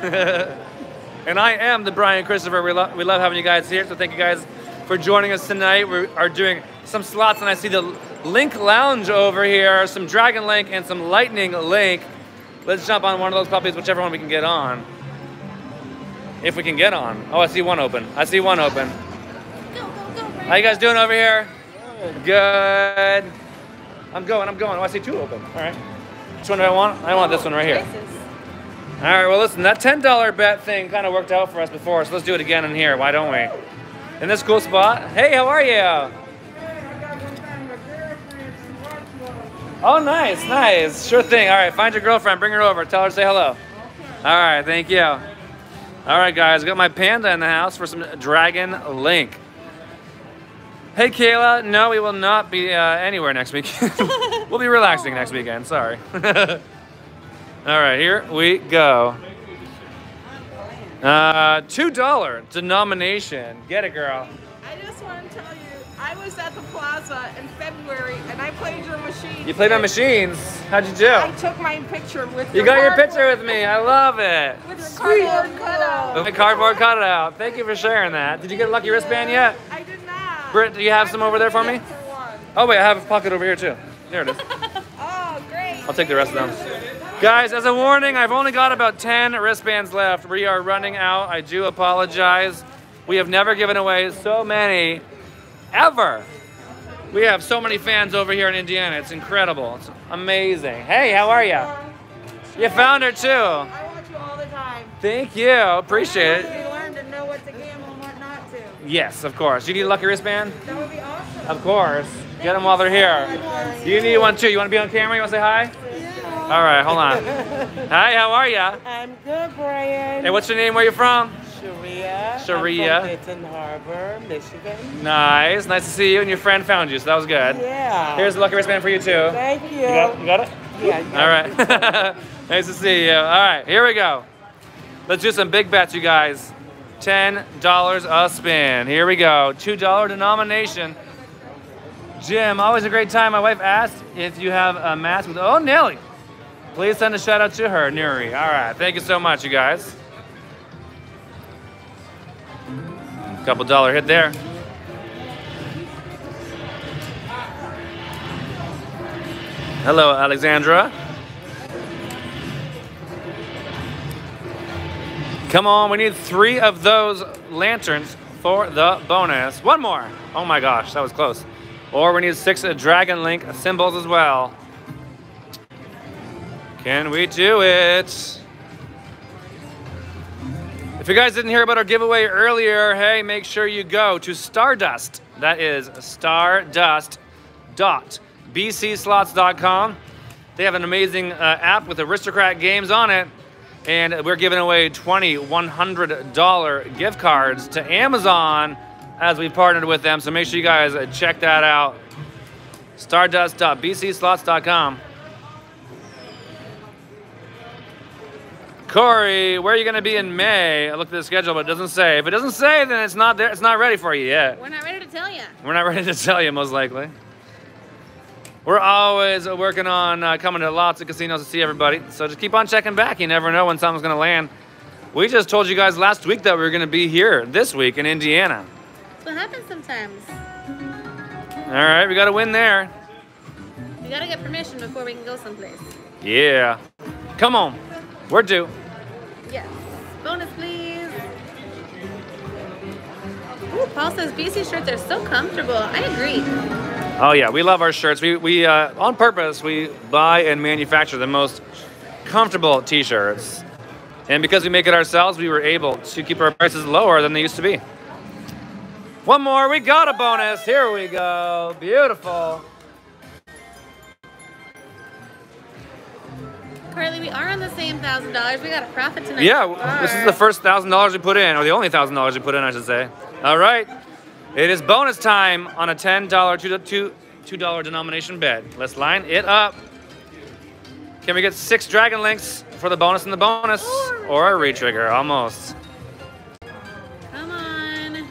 [SPEAKER 1] (laughs) and I am the Brian Christopher. We, lo- we love having you guys here. So thank you guys for joining us tonight. We are doing some slots, and I see the Link Lounge over here, some Dragon Link and some Lightning Link. Let's jump on one of those puppies, whichever one we can get on. If we can get on. Oh, I see one open. I see one open.
[SPEAKER 2] Go, go, go.
[SPEAKER 1] How you guys doing over here? Good. I'm going, I'm going. Oh, I see two open. All right. Which one do I want? I want this one right here. All right, well, listen, that $10 bet thing kind of worked out for us before, so let's do it again in here. Why don't we? In this cool spot. Hey, how are you? Oh, nice, nice. Sure thing. All right, find your girlfriend, bring her over, tell her to say hello. All right, thank you. All right, guys, got my panda in the house for some Dragon Link. Hey, Kayla. No, we will not be uh, anywhere next week. (laughs) we'll be relaxing next weekend. Sorry. (laughs) All right, here we go. Uh, two dollar denomination. Get it, girl.
[SPEAKER 4] I just want to tell you, I was at the plaza in February and I played your machine.
[SPEAKER 1] You played on machines. How'd you do?
[SPEAKER 4] I took my picture with
[SPEAKER 1] You You got your picture with me. I love it.
[SPEAKER 4] with your cardboard cutout.
[SPEAKER 1] With my cardboard cutout. Thank you for sharing that. Did you get a lucky wristband yet?
[SPEAKER 4] I did not.
[SPEAKER 1] Britt, do you have
[SPEAKER 4] I
[SPEAKER 1] some over there for me?
[SPEAKER 4] for one.
[SPEAKER 1] Oh wait, I have a pocket over here too. There it is. (laughs)
[SPEAKER 4] Oh, great.
[SPEAKER 1] I'll take the rest of them. Guys, as a warning, I've only got about 10 wristbands left. We are running out. I do apologize. We have never given away so many ever. We have so many fans over here in Indiana. It's incredible. It's amazing. Hey, how are you? You found her too.
[SPEAKER 4] I watch you all the time.
[SPEAKER 1] Thank you. Appreciate it.
[SPEAKER 4] Learn to know what to gamble and what not to.
[SPEAKER 1] Yes, of course. You need a lucky wristband?
[SPEAKER 4] That would be awesome.
[SPEAKER 1] Of course. Get them while they're here. You need one too. You want to be on camera? You want to say hi? All right, hold on. Hi, how are you?
[SPEAKER 7] I'm good, Brian.
[SPEAKER 1] Hey, what's your name? Where you from?
[SPEAKER 7] Sharia.
[SPEAKER 1] Sharia.
[SPEAKER 7] I'm from Benton Harbor, Michigan.
[SPEAKER 1] Nice. Nice to see you. And your friend found you, so that was good.
[SPEAKER 7] Yeah.
[SPEAKER 1] Here's a lucky wristband for you too.
[SPEAKER 7] Thank you.
[SPEAKER 1] You got, you got it?
[SPEAKER 7] Yeah.
[SPEAKER 1] All right. (laughs) nice to see you. All right, here we go. Let's do some big bets, you guys. $10 a spin. Here we go. $2 denomination. Jim, always a great time. My wife asked if you have a mask with. Oh, Nelly. Please send a shout out to her, Nuri. All right. Thank you so much, you guys. Couple dollar hit there. Hello, Alexandra. Come on, we need three of those lanterns for the bonus. One more. Oh my gosh, that was close. Or we need six Dragon Link symbols as well. Can we do it? If you guys didn't hear about our giveaway earlier, hey, make sure you go to Stardust. That is stardust.bcslots.com. They have an amazing uh, app with Aristocrat games on it. And we're giving away 20 $100 gift cards to Amazon as we've partnered with them. So make sure you guys check that out. Stardust.bcslots.com. Corey, where are you going to be in May? I looked at the schedule, but it doesn't say. If it doesn't say, then it's not there. It's not ready for you yet.
[SPEAKER 2] We're not ready to tell you.
[SPEAKER 1] We're not ready to tell you, most likely. We're always working on uh, coming to lots of casinos to see everybody. So just keep on checking back. You never know when something's going to land. We just told you guys last week that we were going to be here this week in Indiana.
[SPEAKER 2] That's what happens sometimes.
[SPEAKER 1] All right, we got to win there.
[SPEAKER 2] We gotta get permission before we can go someplace.
[SPEAKER 1] Yeah. Come on. We're due.
[SPEAKER 2] Yes. Bonus, please. Ooh, Paul says BC shirts are so comfortable. I agree.
[SPEAKER 1] Oh yeah, we love our shirts. We we uh, on purpose we buy and manufacture the most comfortable T-shirts, and because we make it ourselves, we were able to keep our prices lower than they used to be. One more, we got a bonus. Here we go. Beautiful.
[SPEAKER 2] Carly, we are on the same thousand dollars. We got a profit tonight.
[SPEAKER 1] Yeah, this is the first thousand dollars we put in, or the only thousand dollars we put in, I should say. All right, it is bonus time on a ten dollar two two two dollar denomination bet. Let's line it up. Can we get six dragon links for the bonus and the bonus, or a retrigger? Almost.
[SPEAKER 2] Come on.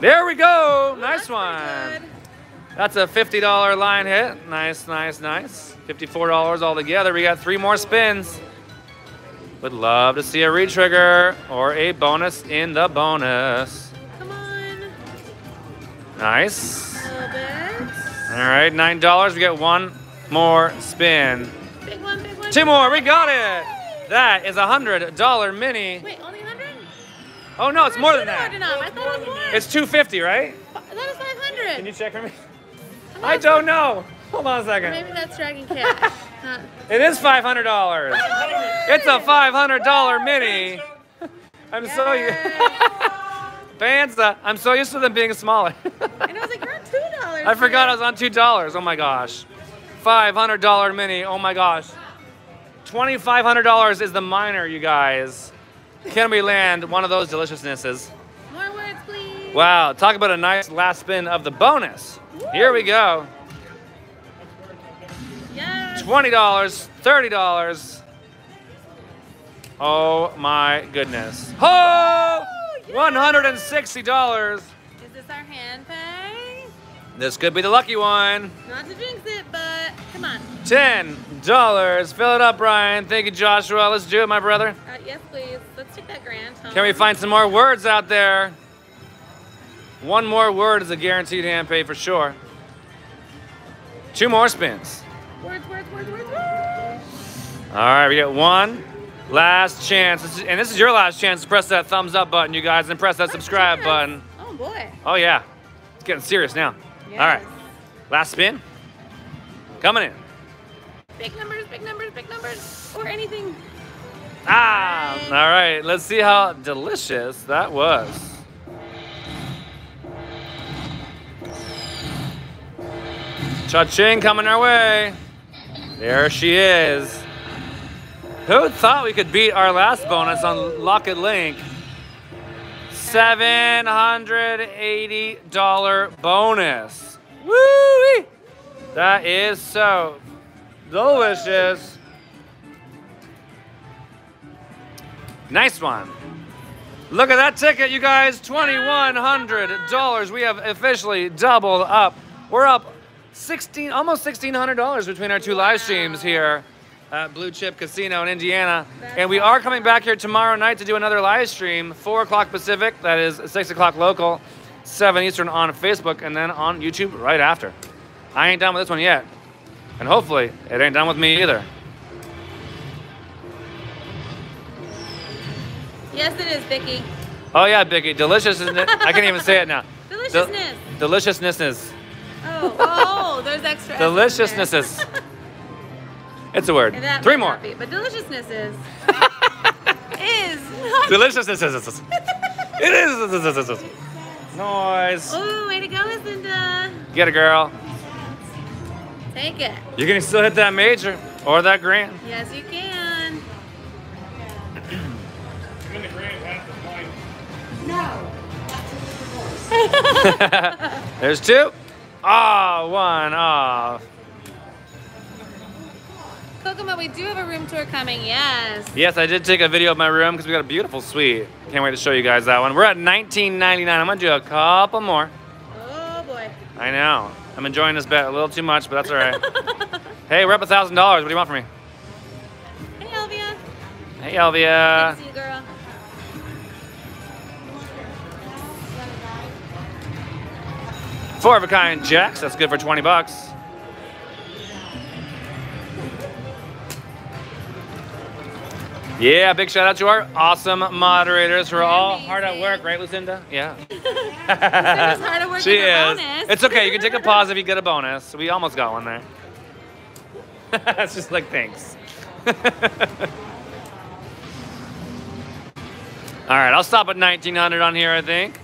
[SPEAKER 1] There we go. Nice
[SPEAKER 2] That's
[SPEAKER 1] one. That's a fifty dollar line hit. Nice, nice, nice. Fifty-four dollars altogether. We got three more spins. Would love to see a retrigger or a bonus in the bonus.
[SPEAKER 2] Come on.
[SPEAKER 1] Nice.
[SPEAKER 2] A little bit.
[SPEAKER 1] All right, nine dollars. We get one more spin.
[SPEAKER 2] Big one, big one.
[SPEAKER 1] Two more. We got it. That is a hundred dollar mini.
[SPEAKER 2] Wait, only 100?
[SPEAKER 1] Oh no, it's more than
[SPEAKER 2] I
[SPEAKER 1] that.
[SPEAKER 2] thought it was more.
[SPEAKER 1] It's two fifty, right?
[SPEAKER 2] I thought it was 500.
[SPEAKER 1] Can you check for me? I don't know. Hold on a second.
[SPEAKER 2] Maybe that's Dragon Cash. Not-
[SPEAKER 1] It is five hundred dollars. It's a five hundred dollar mini. I'm so
[SPEAKER 2] Yay.
[SPEAKER 1] Banza. (laughs) Uh, I'm so used to them being smaller. (laughs)
[SPEAKER 2] and I was like, you're on two dollars.
[SPEAKER 1] I forgot I was on two dollars. Oh my gosh. Five hundred dollar mini. Oh my gosh. Twenty five hundred dollars is the minor, you guys. Can we land one of those deliciousnesses?
[SPEAKER 2] More words, please.
[SPEAKER 1] Wow, talk about a nice last spin of the bonus. Here we go.
[SPEAKER 2] Yes.
[SPEAKER 1] $20, $30. Oh my goodness. Oh! $160.
[SPEAKER 2] Is this our hand pay?
[SPEAKER 1] This could be the lucky one.
[SPEAKER 2] Not to jinx it, but come on.
[SPEAKER 1] $10. Fill it up, Brian. Thank you, Joshua. Let's do it, my brother.
[SPEAKER 2] Uh, yes, please. Let's take that grand. home.
[SPEAKER 1] Can we find some more words out there? One more word is a guaranteed hand pay for sure. Two more spins.
[SPEAKER 2] words?
[SPEAKER 1] All right, we got one last chance. This is- and this is your last chance to press that thumbs up button, you guys, and press that subscribe
[SPEAKER 2] Yes.
[SPEAKER 1] button.
[SPEAKER 2] Oh boy.
[SPEAKER 1] Oh, yeah. It's getting serious now. All right, last spin. Coming in.
[SPEAKER 2] Big numbers, big numbers, big numbers, or anything.
[SPEAKER 1] Ah, all right. Let's see how delicious that was. Cha-ching coming our way. There she is. Who thought we could beat our last bonus on Lock It Link? $780 bonus. Woo! That is so delicious. Nice one. Look at that ticket, you guys. $2,100. We have officially doubled up. We're up 16, almost $1,600 between our two live streams here at Blue Chip Casino in Indiana. And we are coming back here tomorrow night to do another live stream, 4 o'clock Pacific, that is 6 o'clock local, 7 Eastern on Facebook, and then on YouTube right after. I ain't done with this one yet. And hopefully, it ain't done with me either.
[SPEAKER 2] Yes, it is, Vicky.
[SPEAKER 1] Oh yeah, Biggie, delicious isn't it? I can't even say it now. (laughs)
[SPEAKER 2] Deliciousness.
[SPEAKER 1] Deliciousness.
[SPEAKER 2] Oh, oh, there's extra. S in there.
[SPEAKER 1] Deliciousnesses. (laughs) It's a word.
[SPEAKER 2] That
[SPEAKER 1] Three more.
[SPEAKER 2] be, but deliciousness is. (laughs) is. (laughs) not-
[SPEAKER 1] Deliciousnesses. It is. Noise.
[SPEAKER 2] Oh, way to go, Lucinda.
[SPEAKER 1] Get it, girl.
[SPEAKER 2] Take it.
[SPEAKER 1] You can still hit that major or that grand.
[SPEAKER 2] Yes, you can.
[SPEAKER 3] I'm in the grand half the line.
[SPEAKER 1] There's two. Ah, one off.
[SPEAKER 2] Kokomo, we do have a room tour coming. Yes.
[SPEAKER 1] Yes, I did take a video of my room because we got a beautiful suite. Can't wait to show you guys that one. We're at $19.99. I'm gonna do a couple more.
[SPEAKER 5] Oh boy.
[SPEAKER 1] I know. I'm enjoying this bet a little too much, but that's all right. (laughs) hey, we're up a thousand dollars. What do you want from me?
[SPEAKER 2] Hey, Elvia.
[SPEAKER 1] Hey, Elvia.
[SPEAKER 2] Good to see you, girl.
[SPEAKER 1] Four of a kind jacks. That's good for 20 bucks. Yeah, big shout out to our awesome moderators who are all hard at work, right, Lucinda? (laughs) Yeah.
[SPEAKER 2] Hard at work
[SPEAKER 1] she is.
[SPEAKER 2] bonus.
[SPEAKER 1] It's okay. You can take a pause if you get a bonus. We almost got one there. (laughs) It's just like thanks. (laughs) all right, I'll stop at 1900 on here, I think.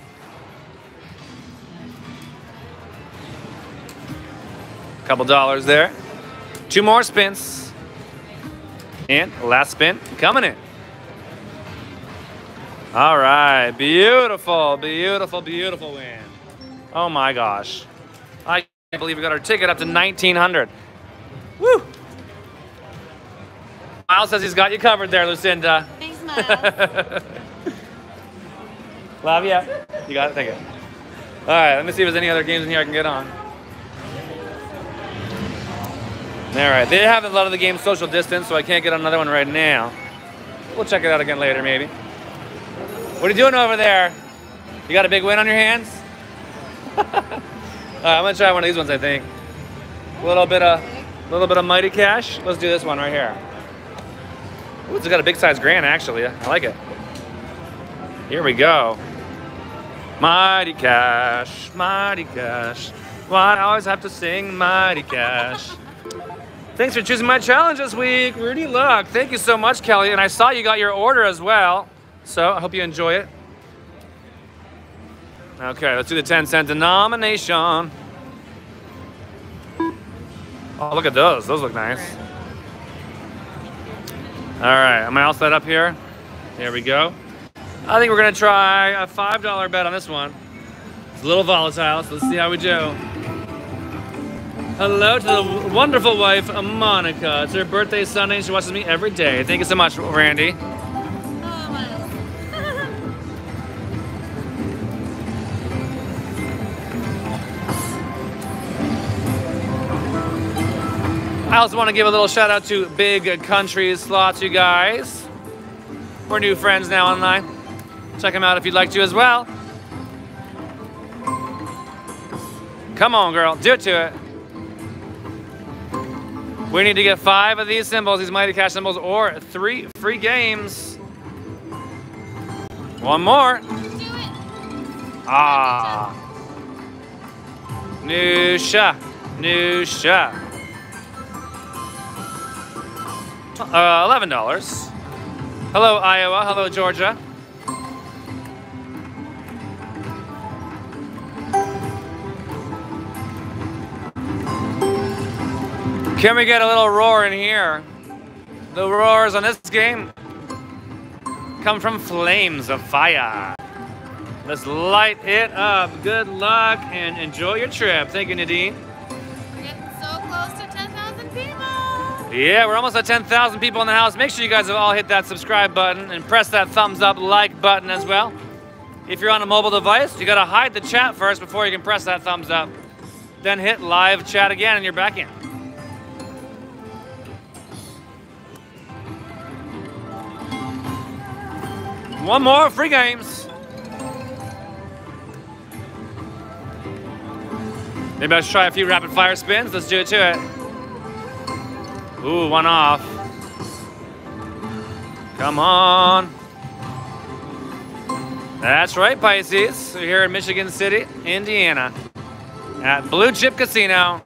[SPEAKER 1] A couple dollars there. Two more spins. And last spin coming in. All right, beautiful, beautiful, beautiful win. Oh my gosh. I can't believe we got our ticket up to 1900. Woo! Miles says he's got you covered there, Lucinda.
[SPEAKER 2] Thanks, Miles. (laughs)
[SPEAKER 1] Love ya. You got it? Thank you. All right, let me see if there's any other games in here I can get on. All right, they have a lot of the games social distance, so I can't get another one right now. We'll check it out again later, maybe. What are you doing over there? You got a big win on your hands? (laughs) I'm gonna try one of these ones. I think. A little bit of, a little bit of mighty cash. Let's do this one right here. Ooh, it's got a big size grand actually. I like it. Here we go. Mighty Cash, Mighty Cash. Why I always have to sing Mighty Cash? Thanks for choosing my challenge this week, Rudy Luck. Thank you so much, Kelly. And I saw you got your order as well. So I hope you enjoy it. Okay, let's do the 10 cent denomination. Oh, look at those. Those look nice. All right, am I all set up here? There we go. I think we're gonna try a $5 bet on this one. It's a little volatile, so let's see how we do. Hello to the wonderful wife, Monica. It's her birthday Sunday. She watches me every day. Thank you so much, Randy. (laughs) I also want to give a little shout out to Big Country Slots, you guys. We're new friends now online. Check them out if you'd like to as well. Come on, girl, do it to it. We need to get five of these symbols, these Mighty Cash symbols, or three free games. One more. Ah. Nusha. Nusha. Uh, $11. Hello, Iowa. Hello, Georgia. Can we get a little roar in here? The roars on this game come from flames of fire. Let's light it up. Good luck and enjoy your trip. Thank you, Nadine.
[SPEAKER 2] We're getting so close to 10,000 people.
[SPEAKER 1] Yeah, we're almost at 10,000 people in the house. Make sure you guys have all hit that subscribe button and press that thumbs up like button as well. If you're on a mobile device, you gotta hide the chat first before you can press that thumbs up. Then hit live chat again and you're back in. One more free games. Maybe I should try a few rapid fire spins. Let's do it to it. Ooh, one off. Come on. That's right, Pisces. We're here in Michigan City, Indiana, at Blue Chip Casino.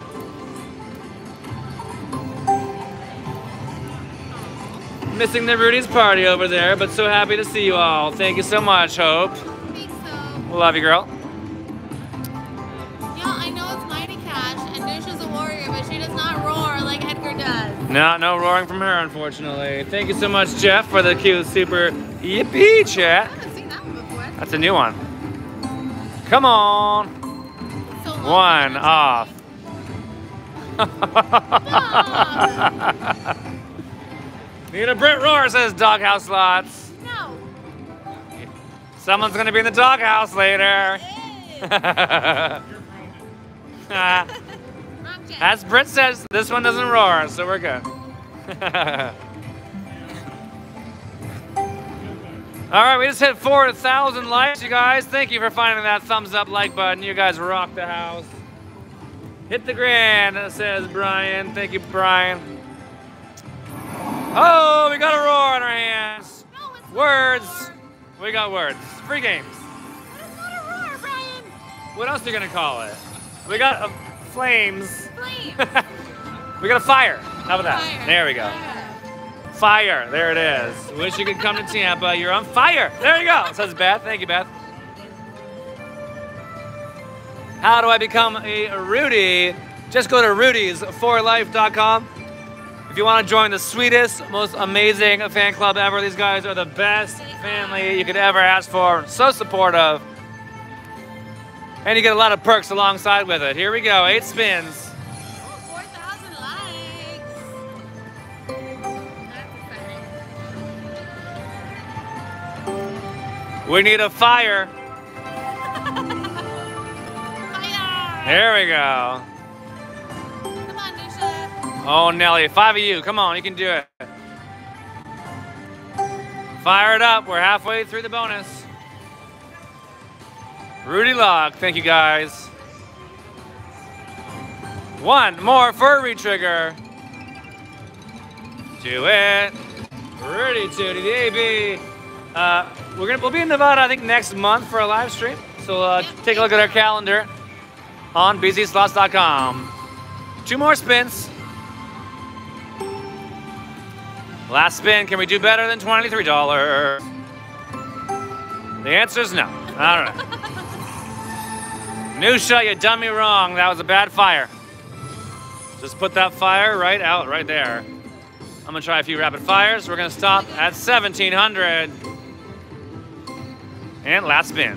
[SPEAKER 1] Missing the Rudies party over there, but so happy to see you all. Thank you so much, Hope.
[SPEAKER 2] think so.
[SPEAKER 1] Love you, girl.
[SPEAKER 2] Yeah, I know it's Mighty Cash, and Nusha's a warrior, but she does not roar like Edgar does.
[SPEAKER 1] No, no roaring from her, unfortunately. Thank you so much, Jeff, for the cute, super yippee chat.
[SPEAKER 2] I haven't seen that one before.
[SPEAKER 1] That's a new one. Come on.
[SPEAKER 2] So.
[SPEAKER 1] One off. (laughs)
[SPEAKER 2] Stop.
[SPEAKER 1] Need a Britt roar, says Doghouse Slots.
[SPEAKER 2] No.
[SPEAKER 1] Someone's gonna be in the doghouse later. (laughs) As Britt says, this one doesn't roar, so we're good. (laughs) All right, we just hit 4,000 likes, you guys. Thank you for finding that thumbs up like button. You guys rock the house. Hit the grand, says Brian. Thank you, Brian. Oh, we got a roar in our hands.
[SPEAKER 2] No,
[SPEAKER 1] Words. We got words. Free games.
[SPEAKER 2] It's not a roar, Brian.
[SPEAKER 1] What else are you gonna call it? We got uh, flames.
[SPEAKER 2] Flame. (laughs)
[SPEAKER 1] We got a fire. How about that?
[SPEAKER 2] Fire.
[SPEAKER 1] There we go.
[SPEAKER 2] Fire.
[SPEAKER 1] Fire. There it is. Wish you could come to Tampa. You're on fire. There you go. Says Beth. Thank you, Beth. How do I become a Rudy? Just go to rudy's4life.com. You want to join the sweetest, most amazing fan club ever, these guys are the best family you could ever ask for. So supportive. And you get a lot of perks alongside with it. Here we go. Eight spins.
[SPEAKER 2] 4,000 likes. That's exciting.
[SPEAKER 1] We need a fire. (laughs)
[SPEAKER 2] Fire.
[SPEAKER 1] There we go.
[SPEAKER 2] Come on, Nusha.
[SPEAKER 1] Oh, Nelly, five of you. Come on, you can do it. Fire it up. We're halfway through the bonus. Rudy Lock, thank you guys. One more for retrigger. Do it. Rudy Tooty, the AB. Uh, we're gonna we'll be in Nevada, I think, next month for a live stream. So uh, take a look at our calendar on bcslots.com. Two more spins. Last spin, can we do better than $23? The answer is no. All right. (laughs) Nusha, you done me wrong. That was a bad fire. Just put that fire right out, right there. I'm gonna try a few rapid fires. We're gonna stop at 1700. And last spin.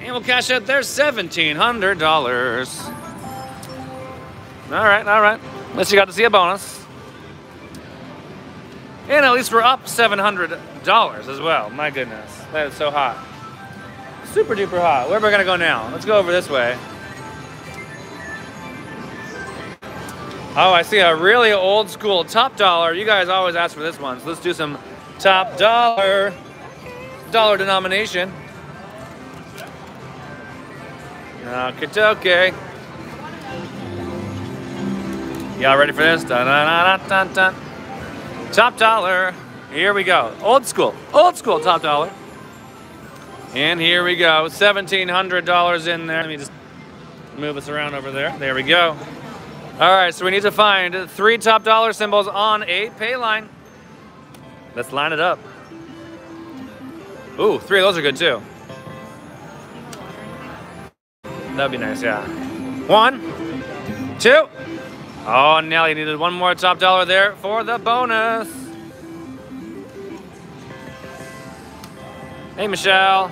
[SPEAKER 1] And we'll cash out their $1,700. All right, all right. Least you got to see a bonus. And at least we're up $700 as well. My goodness, that is so hot. Super duper hot. Where am I gonna go now? Let's go over this way. Oh, I see a really old school top dollar. You guys always ask for this one, so let's do some top dollar, dollar denomination. Okay, okay. Y'all ready for this? Dun, dun, dun, dun, dun. Top dollar. Here we go. Old school. Old school top dollar. And here we go. $1,700 in there. Let me just move us around over there. There we go. All right, so we need to find three top dollar symbols on a pay line. Let's line it up. Ooh, three of those are good too. That'd be nice, yeah. One, two. Oh, Nelly needed one more top dollar there for the bonus. Hey, Michelle.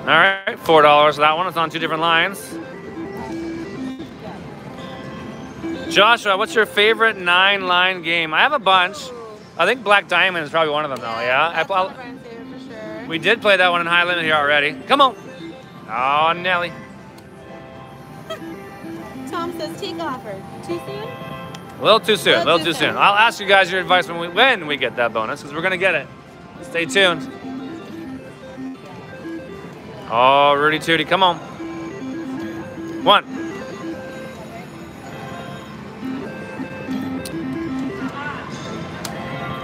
[SPEAKER 1] All right, four dollars for that one. It's on two different lines. Joshua, what's your favorite nine-line game? I have a bunch. I think Black Diamond is probably one of them, though. Yeah, I,
[SPEAKER 4] That's
[SPEAKER 1] I'll-
[SPEAKER 4] of Brian's for sure.
[SPEAKER 1] we did play that one in High Limit here already. Come on. Oh, Nelly.
[SPEAKER 5] Tom says take offer. Too soon?
[SPEAKER 1] A little too soon. A
[SPEAKER 5] Little too
[SPEAKER 1] too soon.
[SPEAKER 5] soon.
[SPEAKER 1] I'll ask you guys your advice when we when we get that bonus because we're gonna get it. Stay tuned. Oh, Rudy Tooty, come on. One.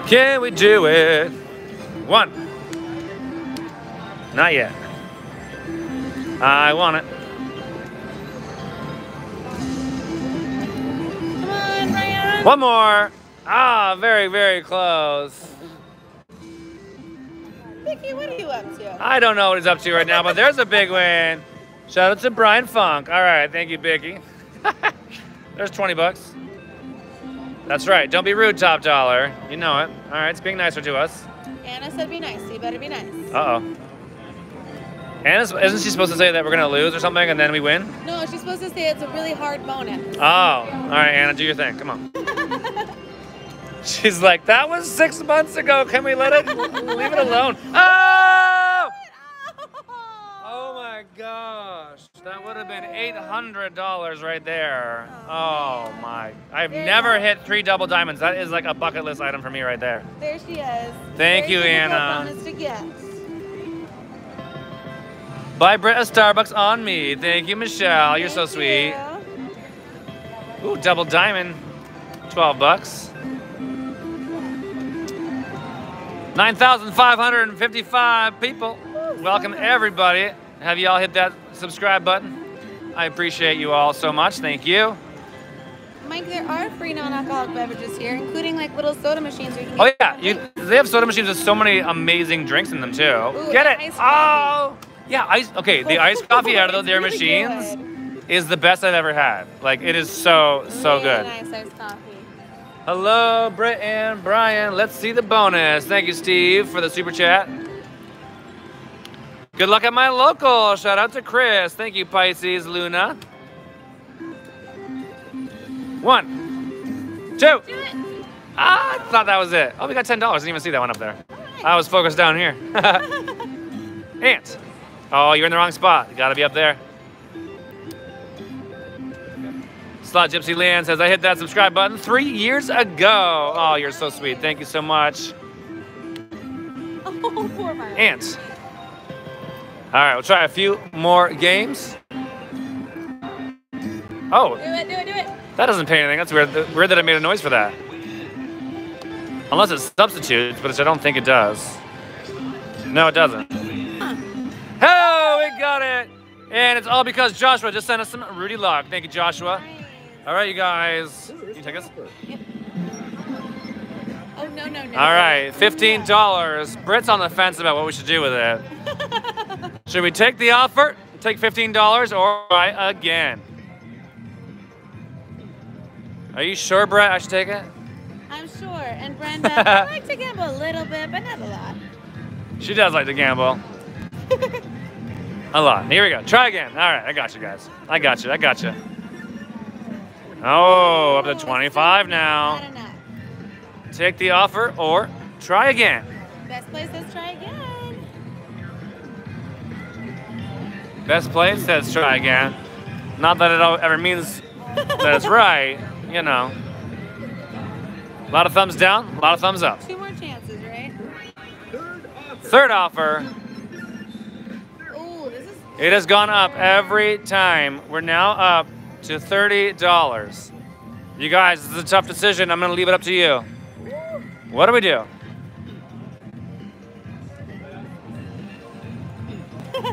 [SPEAKER 1] Can we do it? One. Not yet. I want it. One more. Ah, very, very close.
[SPEAKER 5] Vicky, what are you up to?
[SPEAKER 1] I don't know what he's up to right now, but there's a big win. Shout out to Brian Funk. All right, thank you, Bicky. (laughs) there's 20 bucks. That's right. Don't be rude, top dollar. You know it. All right, it's being nicer to us.
[SPEAKER 5] Anna said be nice, so you better be nice.
[SPEAKER 1] Uh Anna's, isn't she supposed to say that we're gonna lose or something and then we win?
[SPEAKER 2] No, she's supposed to say it's a really hard bonus.
[SPEAKER 1] Oh, all right, Anna, do your thing. Come on. (laughs) She's like, that was six months ago. Can we let it leave it alone? Oh! (laughs) Oh my gosh, that would have been eight hundred dollars right there. Oh my! I've
[SPEAKER 2] There
[SPEAKER 1] never hit three double diamonds. That is like a bucket list item for me right there.
[SPEAKER 2] There she is.
[SPEAKER 1] Thank
[SPEAKER 2] Very
[SPEAKER 1] you, Anna. Buy Britt a Starbucks on me. Thank you, Michelle. You're so sweet.
[SPEAKER 2] you.
[SPEAKER 1] Ooh, double diamond. 12 bucks. 9,555 people. Welcome, everybody. Have you all hit that subscribe button? I appreciate you all so much. Thank you.
[SPEAKER 2] Mike, there are free non-alcoholic beverages here, including like little soda machines where you can
[SPEAKER 1] Oh, yeah. You, they have soda machines with so many amazing drinks in them, too.
[SPEAKER 2] Ooh,
[SPEAKER 1] Get it? Oh! Yeah, ice. Okay, the (laughs) iced coffee out of their
[SPEAKER 2] really
[SPEAKER 1] machines
[SPEAKER 2] good.
[SPEAKER 1] is the best I've ever had. Like, it is so, so good.
[SPEAKER 2] Nice iced coffee.
[SPEAKER 1] Hello, Britt and Brian. Let's see the bonus. Thank you, Steve, for the super chat. Good luck at my local. Shout out to Chris. Thank you, Pisces Luna. One, two. Ah, I thought that was it. Oh, we got ten dollars. I Didn't even see that one up there. I was focused down here. (laughs) Ant. Oh, you're in the wrong spot. You gotta be up there. Slot Gypsy Land says, I hit that subscribe button three years ago. Oh, you're so sweet. Thank you so much.
[SPEAKER 2] Oh, poor
[SPEAKER 1] All right, we'll try a few more games. Oh,
[SPEAKER 2] Do it, do it, do it.
[SPEAKER 1] that doesn't pay anything. That's weird. Weird that I made a noise for that. Unless it substitutes, but I don't think it does. No, it doesn't. Oh, we got it. And it's all because Joshua just sent us some Rudy Luck. Thank you, Joshua. All right, you guys. Can you take us?
[SPEAKER 2] Oh, no, no, no.
[SPEAKER 1] All right, fifteen dollars. Britt's on the fence about what we should do with it. (laughs) should we take the offer, take fifteen dollars, or try again? Are you sure, Britt? I should take it.
[SPEAKER 2] I'm sure. And Brenda, I (laughs) like to gamble a little bit, but not a lot.
[SPEAKER 1] She does like to gamble. (laughs) a lot. Here we go. Try again. All right, I got you guys. I got you. I got you. Oh, up to oh,
[SPEAKER 2] twenty-five
[SPEAKER 1] now. Take the offer or try again.
[SPEAKER 2] Best place, let's try again.
[SPEAKER 1] Best place says try again. Not that it ever means that it's (laughs) right, you know. A lot of thumbs down, a lot of thumbs up.
[SPEAKER 2] Two more chances, right?
[SPEAKER 1] Third offer,
[SPEAKER 2] this is
[SPEAKER 1] it has gone up every time. We're now up to $30. You guys, this is a tough decision. I'm going to leave it up to you. What do we do? (laughs)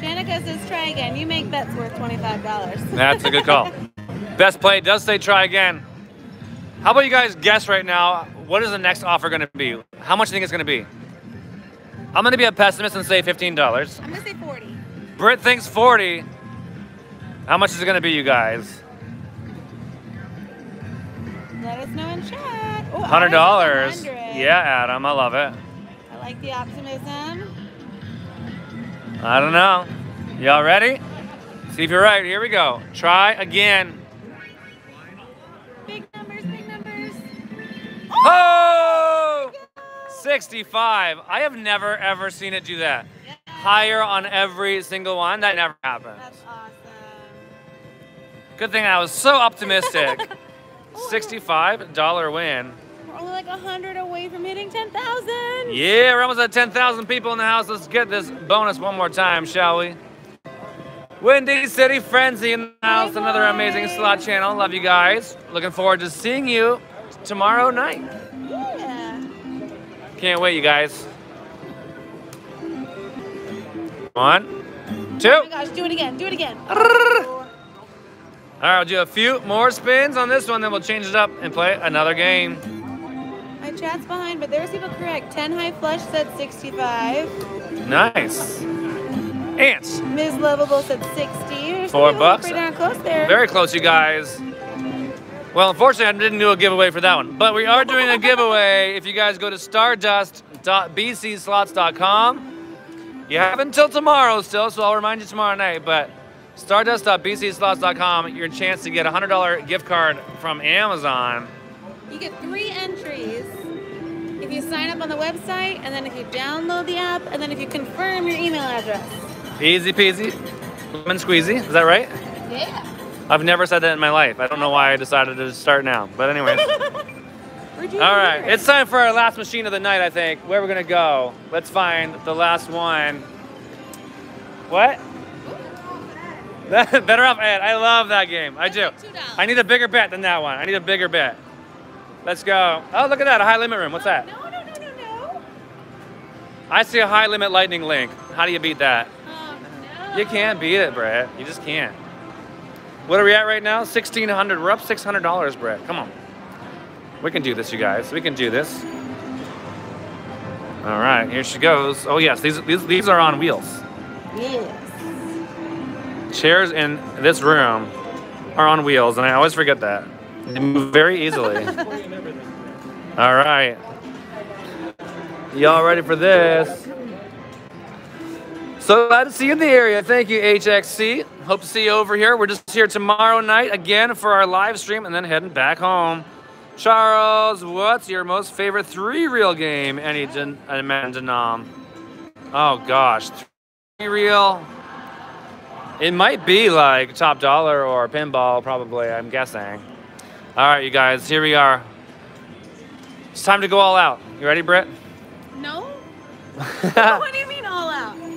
[SPEAKER 2] Danica says try again. You make bets worth $25.
[SPEAKER 1] That's a good call. (laughs) Best play does say try again. How about you guys guess right now? What is the next offer going to be? How much do you think it's going to be? I'm going to be a pessimist and say $15.
[SPEAKER 2] I'm gonna say 40.
[SPEAKER 1] Britt thinks 40. How much is it going to be, you guys?
[SPEAKER 2] Let us know in chat. Oh,
[SPEAKER 1] $100.
[SPEAKER 2] ours is 100.
[SPEAKER 1] Yeah, Adam, I love it.
[SPEAKER 2] I like the optimism.
[SPEAKER 1] I don't know. Y'all ready? See if you're right. Here we go. Try again.
[SPEAKER 2] Big numbers, big numbers.
[SPEAKER 1] Oh! 65. I have never ever seen it do that. Higher on every single one. That never happens.
[SPEAKER 2] That's awesome.
[SPEAKER 1] Good thing I was so optimistic. (laughs) (laughs) $65 win.
[SPEAKER 2] We're only like 100 away from hitting 10,000.
[SPEAKER 1] Yeah, we're almost at 10,000 people in the house. Let's get this bonus one more time, shall we? Windy City Frenzy in the house. Another amazing slot channel. Love you guys. Looking forward to seeing you tomorrow night. Can't wait, you guys. One, two.
[SPEAKER 2] Oh my gosh, do it again, do it again.
[SPEAKER 1] All right, I'll do a few more spins on this one, then we'll change it up and play another game.
[SPEAKER 2] My chat's behind, but there was people correct. 10 high flush said 65.
[SPEAKER 1] Nice. Ants.
[SPEAKER 2] Ms. Lovable said 60.
[SPEAKER 1] Four bucks.
[SPEAKER 2] Pretty darn close there.
[SPEAKER 1] Very close, you guys. Well, unfortunately, I didn't do a giveaway for that one, but we are doing a giveaway. If you guys go to stardust.bcslots.com You have until tomorrow still, so I'll remind you tomorrow night. But stardust.bcslots.com, your chance to get a $100 gift card from Amazon.
[SPEAKER 5] You get three entries if you sign up on the website, and then if you download the app, and then if you confirm your email address.
[SPEAKER 1] Easy peasy, lemon squeezy. Is that right?
[SPEAKER 5] Yeah.
[SPEAKER 1] I've never said that in my life. I don't know why I decided to start now. But anyways. (laughs) All right, it's time for our last machine of the night, I think. Where we're gonna go? Let's find the last one. What? (laughs) Better off Ed. I love that game. I do. I need a bigger bet than that one. I need a bigger bet. Let's go. Oh, look at that, a high limit room. What's that?
[SPEAKER 5] No, no, no, no, no.
[SPEAKER 1] I see a high limit lightning link. How do you beat that?
[SPEAKER 5] Oh, no.
[SPEAKER 1] You can't beat it, Britt. You just can't. What are we at right now? 1600 We're up $600, Britt. Come on. We can do this, you guys. We can do this. All right, here she goes. Oh, yes, these, these, these are on wheels.
[SPEAKER 5] Yes.
[SPEAKER 1] Chairs in this room are on wheels, and I always forget that. They move very easily. (laughs) All right. Y'all ready for this? So glad to see you in the area. Thank you, HXC. Hope to see you over here. We're just here tomorrow night again for our live stream and then heading back home. Charles, what's your most favorite three reel game? Any gen- Amanda Nom? Oh gosh, three reel. It might be like top dollar or pinball, probably. I'm guessing. All right, you guys, here we are. It's time to go all out. You ready, Britt?
[SPEAKER 5] No? (laughs) what do you mean all out?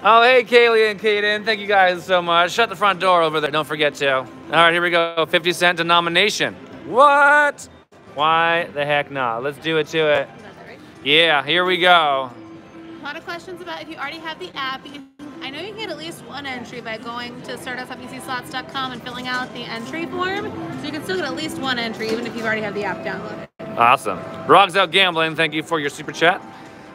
[SPEAKER 1] Oh, hey, Kaylee and Kaden. Thank you guys so much. Shut the front door over there. Don't forget to. All right, here we go. 50 cent denomination. What? Why the heck not? Let's do it to it.
[SPEAKER 5] right?
[SPEAKER 1] Yeah, here we go.
[SPEAKER 5] A lot of questions about if you already have the app. You I know you can get at least one entry by going to stardust.bcslots.com and filling out the entry form. So you can still get at least one entry even if you've already have the app downloaded.
[SPEAKER 1] Awesome. Rogs Out Gambling, thank you for your super chat.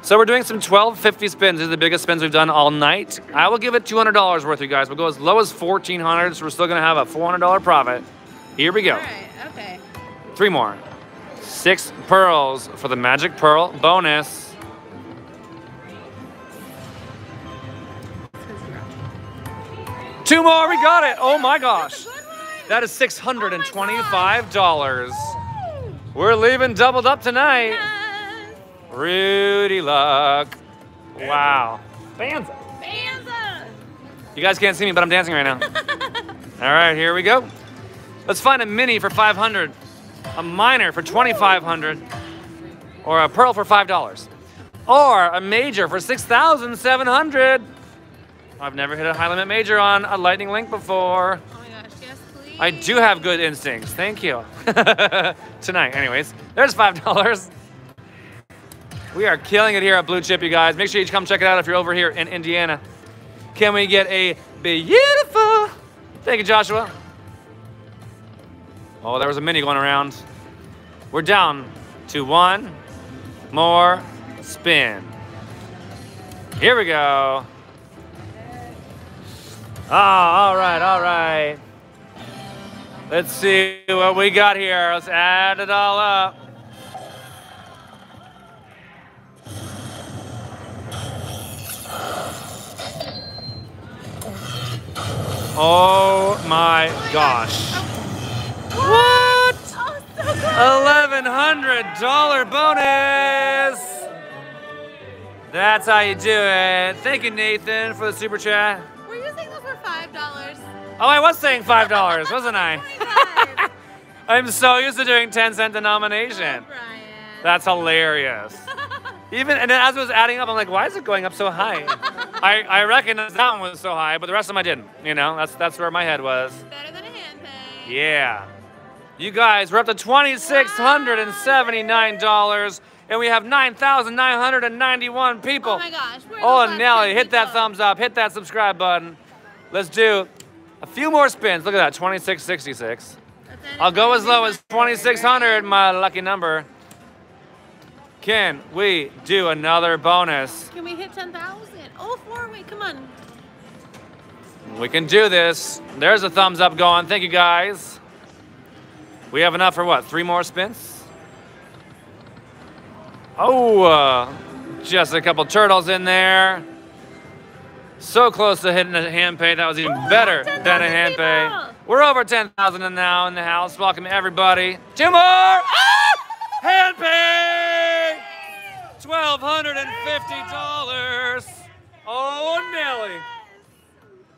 [SPEAKER 1] So we're doing some 1250 spins. These are the biggest spins we've done all night. I will give it $200 worth, you guys. We'll go as low as 1400 so we're still going to have a $400 profit. Here we go.
[SPEAKER 5] All right, okay.
[SPEAKER 1] Three more. Six pearls for the Magic Pearl bonus. Two more, we got it. Oh my gosh. That is $625. We're leaving doubled up tonight. Rudy Luck. Wow. Banza.
[SPEAKER 5] Banza!
[SPEAKER 1] You guys can't see me, but I'm dancing right now. (laughs) All right, here we go. Let's find a mini for 500, a minor for 2,500, or a pearl for $5, or a major for 6,700. I've never hit a high limit major on a lightning link before.
[SPEAKER 5] Oh my gosh, yes, please.
[SPEAKER 1] I do have good instincts. Thank you. (laughs) Tonight, anyways. There's $5. We are killing it here at Blue Chip, you guys. Make sure you come check it out if you're over here in Indiana. Can we get a beautiful? Thank you, Joshua. Oh, there was a mini going around. We're down to one more spin. Here we go. Ah, all right, all right. Let's see what we got here. Let's add it all up. Oh my gosh. What?
[SPEAKER 5] Oh, so good.
[SPEAKER 1] $1,100 bonus. That's how you do it. Thank you, Nathan, for the super chat.
[SPEAKER 5] Were you saying those were five dollars?
[SPEAKER 1] Oh, I was saying $5, wasn't I? (laughs) Oh (laughs) I'm so used to doing 10 cent denomination.
[SPEAKER 5] Brian.
[SPEAKER 1] That's hilarious. (laughs) Even and then as it was adding up, I'm like, why is it going up so high? (laughs) I, I recognized that one was so high, but the rest of them I didn't. You know, that's that's where my head was.
[SPEAKER 5] better than a hand pay.
[SPEAKER 1] Yeah. You guys, we're up to $2,679, and we have 9,991 people.
[SPEAKER 5] Oh my gosh.
[SPEAKER 1] Oh, Nelly,
[SPEAKER 5] 10
[SPEAKER 1] hit that thumbs up, hit that subscribe button. Let's do a few more spins. Look at that, 2666.
[SPEAKER 5] That's.
[SPEAKER 1] I'll go as low as 2,600, my lucky number. Can we do another bonus?
[SPEAKER 5] Can we hit 10,000? Oh, four. Wait, come on.
[SPEAKER 1] We can do this. There's a thumbs up going. Thank you, guys. We have enough for what? Three more spins? Oh, uh, Just a couple turtles in there. So close to hitting a hand pay. That was even better than a
[SPEAKER 5] 10,000
[SPEAKER 1] hand pay. We're over 10,000 now in the house. Welcome everybody. Two more. Ah! Hand pay. $1,250. Oh, Nelly.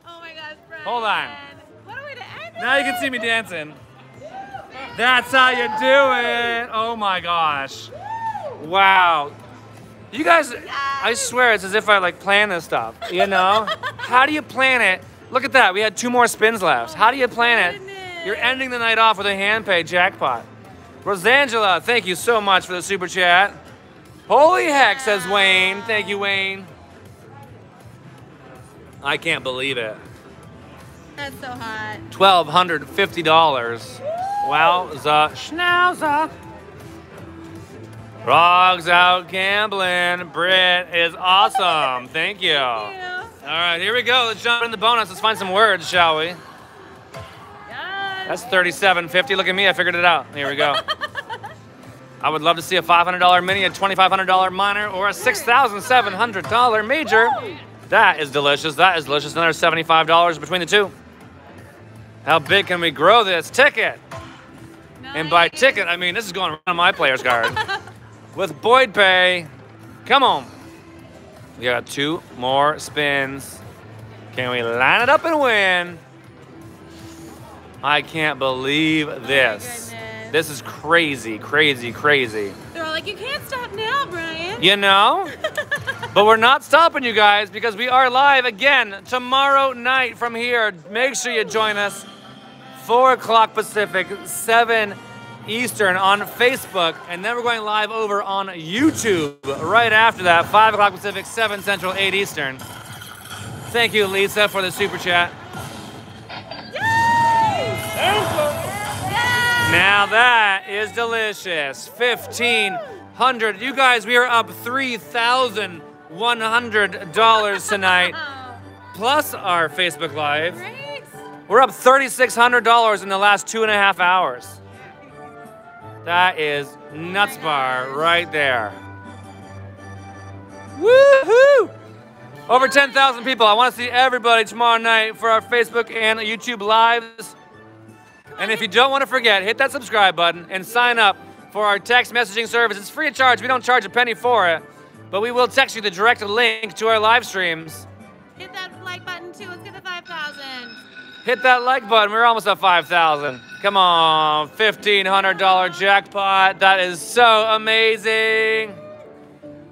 [SPEAKER 5] Oh my gosh, Brian.
[SPEAKER 1] Hold on.
[SPEAKER 5] What a way to end
[SPEAKER 1] Now you can see me dancing. That's how you do it. Oh my gosh. Wow. You guys, I swear it's as if I like plan this stuff, you know? (laughs) how do you plan it? Look at that. We had two more spins left. Oh how do you plan it? You're ending the night off with a hand pay jackpot. Rosangela, thank you so much for the super chat. Holy heck, says Wayne. Thank you, Wayne. I can't believe it.
[SPEAKER 5] That's so hot.
[SPEAKER 1] twelve hundred fifty dollars. Wowza, schnauzer. Frogs out gambling. Britt is awesome. (laughs) Thank you. All
[SPEAKER 5] Yeah.
[SPEAKER 1] right, here we go. Let's jump in the bonus. Let's find some words, shall we?
[SPEAKER 5] Yes.
[SPEAKER 1] That's thirty-seven fifty. Look at me. I figured it out. Here we go. (laughs) I would love to see a $500 mini, a $2,500 minor, or a $6,700 major. That is delicious. That is delicious. Another $75 between the two. How big can we grow this ticket? And by ticket, I mean this is going around on my player's card. (laughs) With Boyd Pay, come on. We got two more spins. Can we line it up and win? I can't believe this.
[SPEAKER 5] Goodness.
[SPEAKER 1] This is crazy, crazy, crazy.
[SPEAKER 5] They're all like, you can't stop now, Brian.
[SPEAKER 1] You know? (laughs) but we're not stopping you guys because we are live again tomorrow night from here. Make sure you join us. 4 o'clock Pacific, 7 Eastern on Facebook. And then we're going live over on YouTube right after that. 5 o'clock Pacific, 7 Central, 8 Eastern. Thank you, Lisa, for the super chat. Now that is delicious. 1500 You guys, we are up $3,100 tonight, (laughs) plus our Facebook Live.
[SPEAKER 5] right?
[SPEAKER 1] We're up $3,600 in the last two and a half hours. That is nuts bar right there. Woohoo! Over 10,000 people. I want to see everybody tomorrow night for our Facebook and YouTube lives. And if you don't want to forget, hit that subscribe button and sign up for our text messaging service. It's free of charge. We don't charge a penny for it, but we will text you the direct link to our live streams.
[SPEAKER 5] Hit that like button too. Let's get to 5,000.
[SPEAKER 1] Hit that like button. We're almost at 5,000. Come on, $1,500 jackpot. That is so amazing.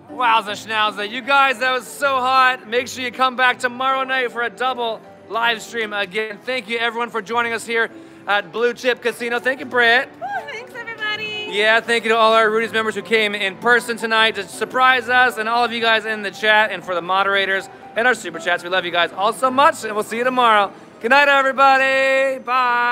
[SPEAKER 1] Wowza schnauza. You guys, that was so hot. Make sure you come back tomorrow night for a double live stream again. Thank you, everyone, for joining us here at Blue Chip Casino. Thank you, Britt.
[SPEAKER 5] Woo, oh, thanks, everybody.
[SPEAKER 1] Yeah, thank you to all our Rudies members who came in person tonight to surprise us, and all of you guys in the chat, and for the moderators and our super chats. We love you guys all so much, and we'll see you tomorrow. Good night, everybody. Bye.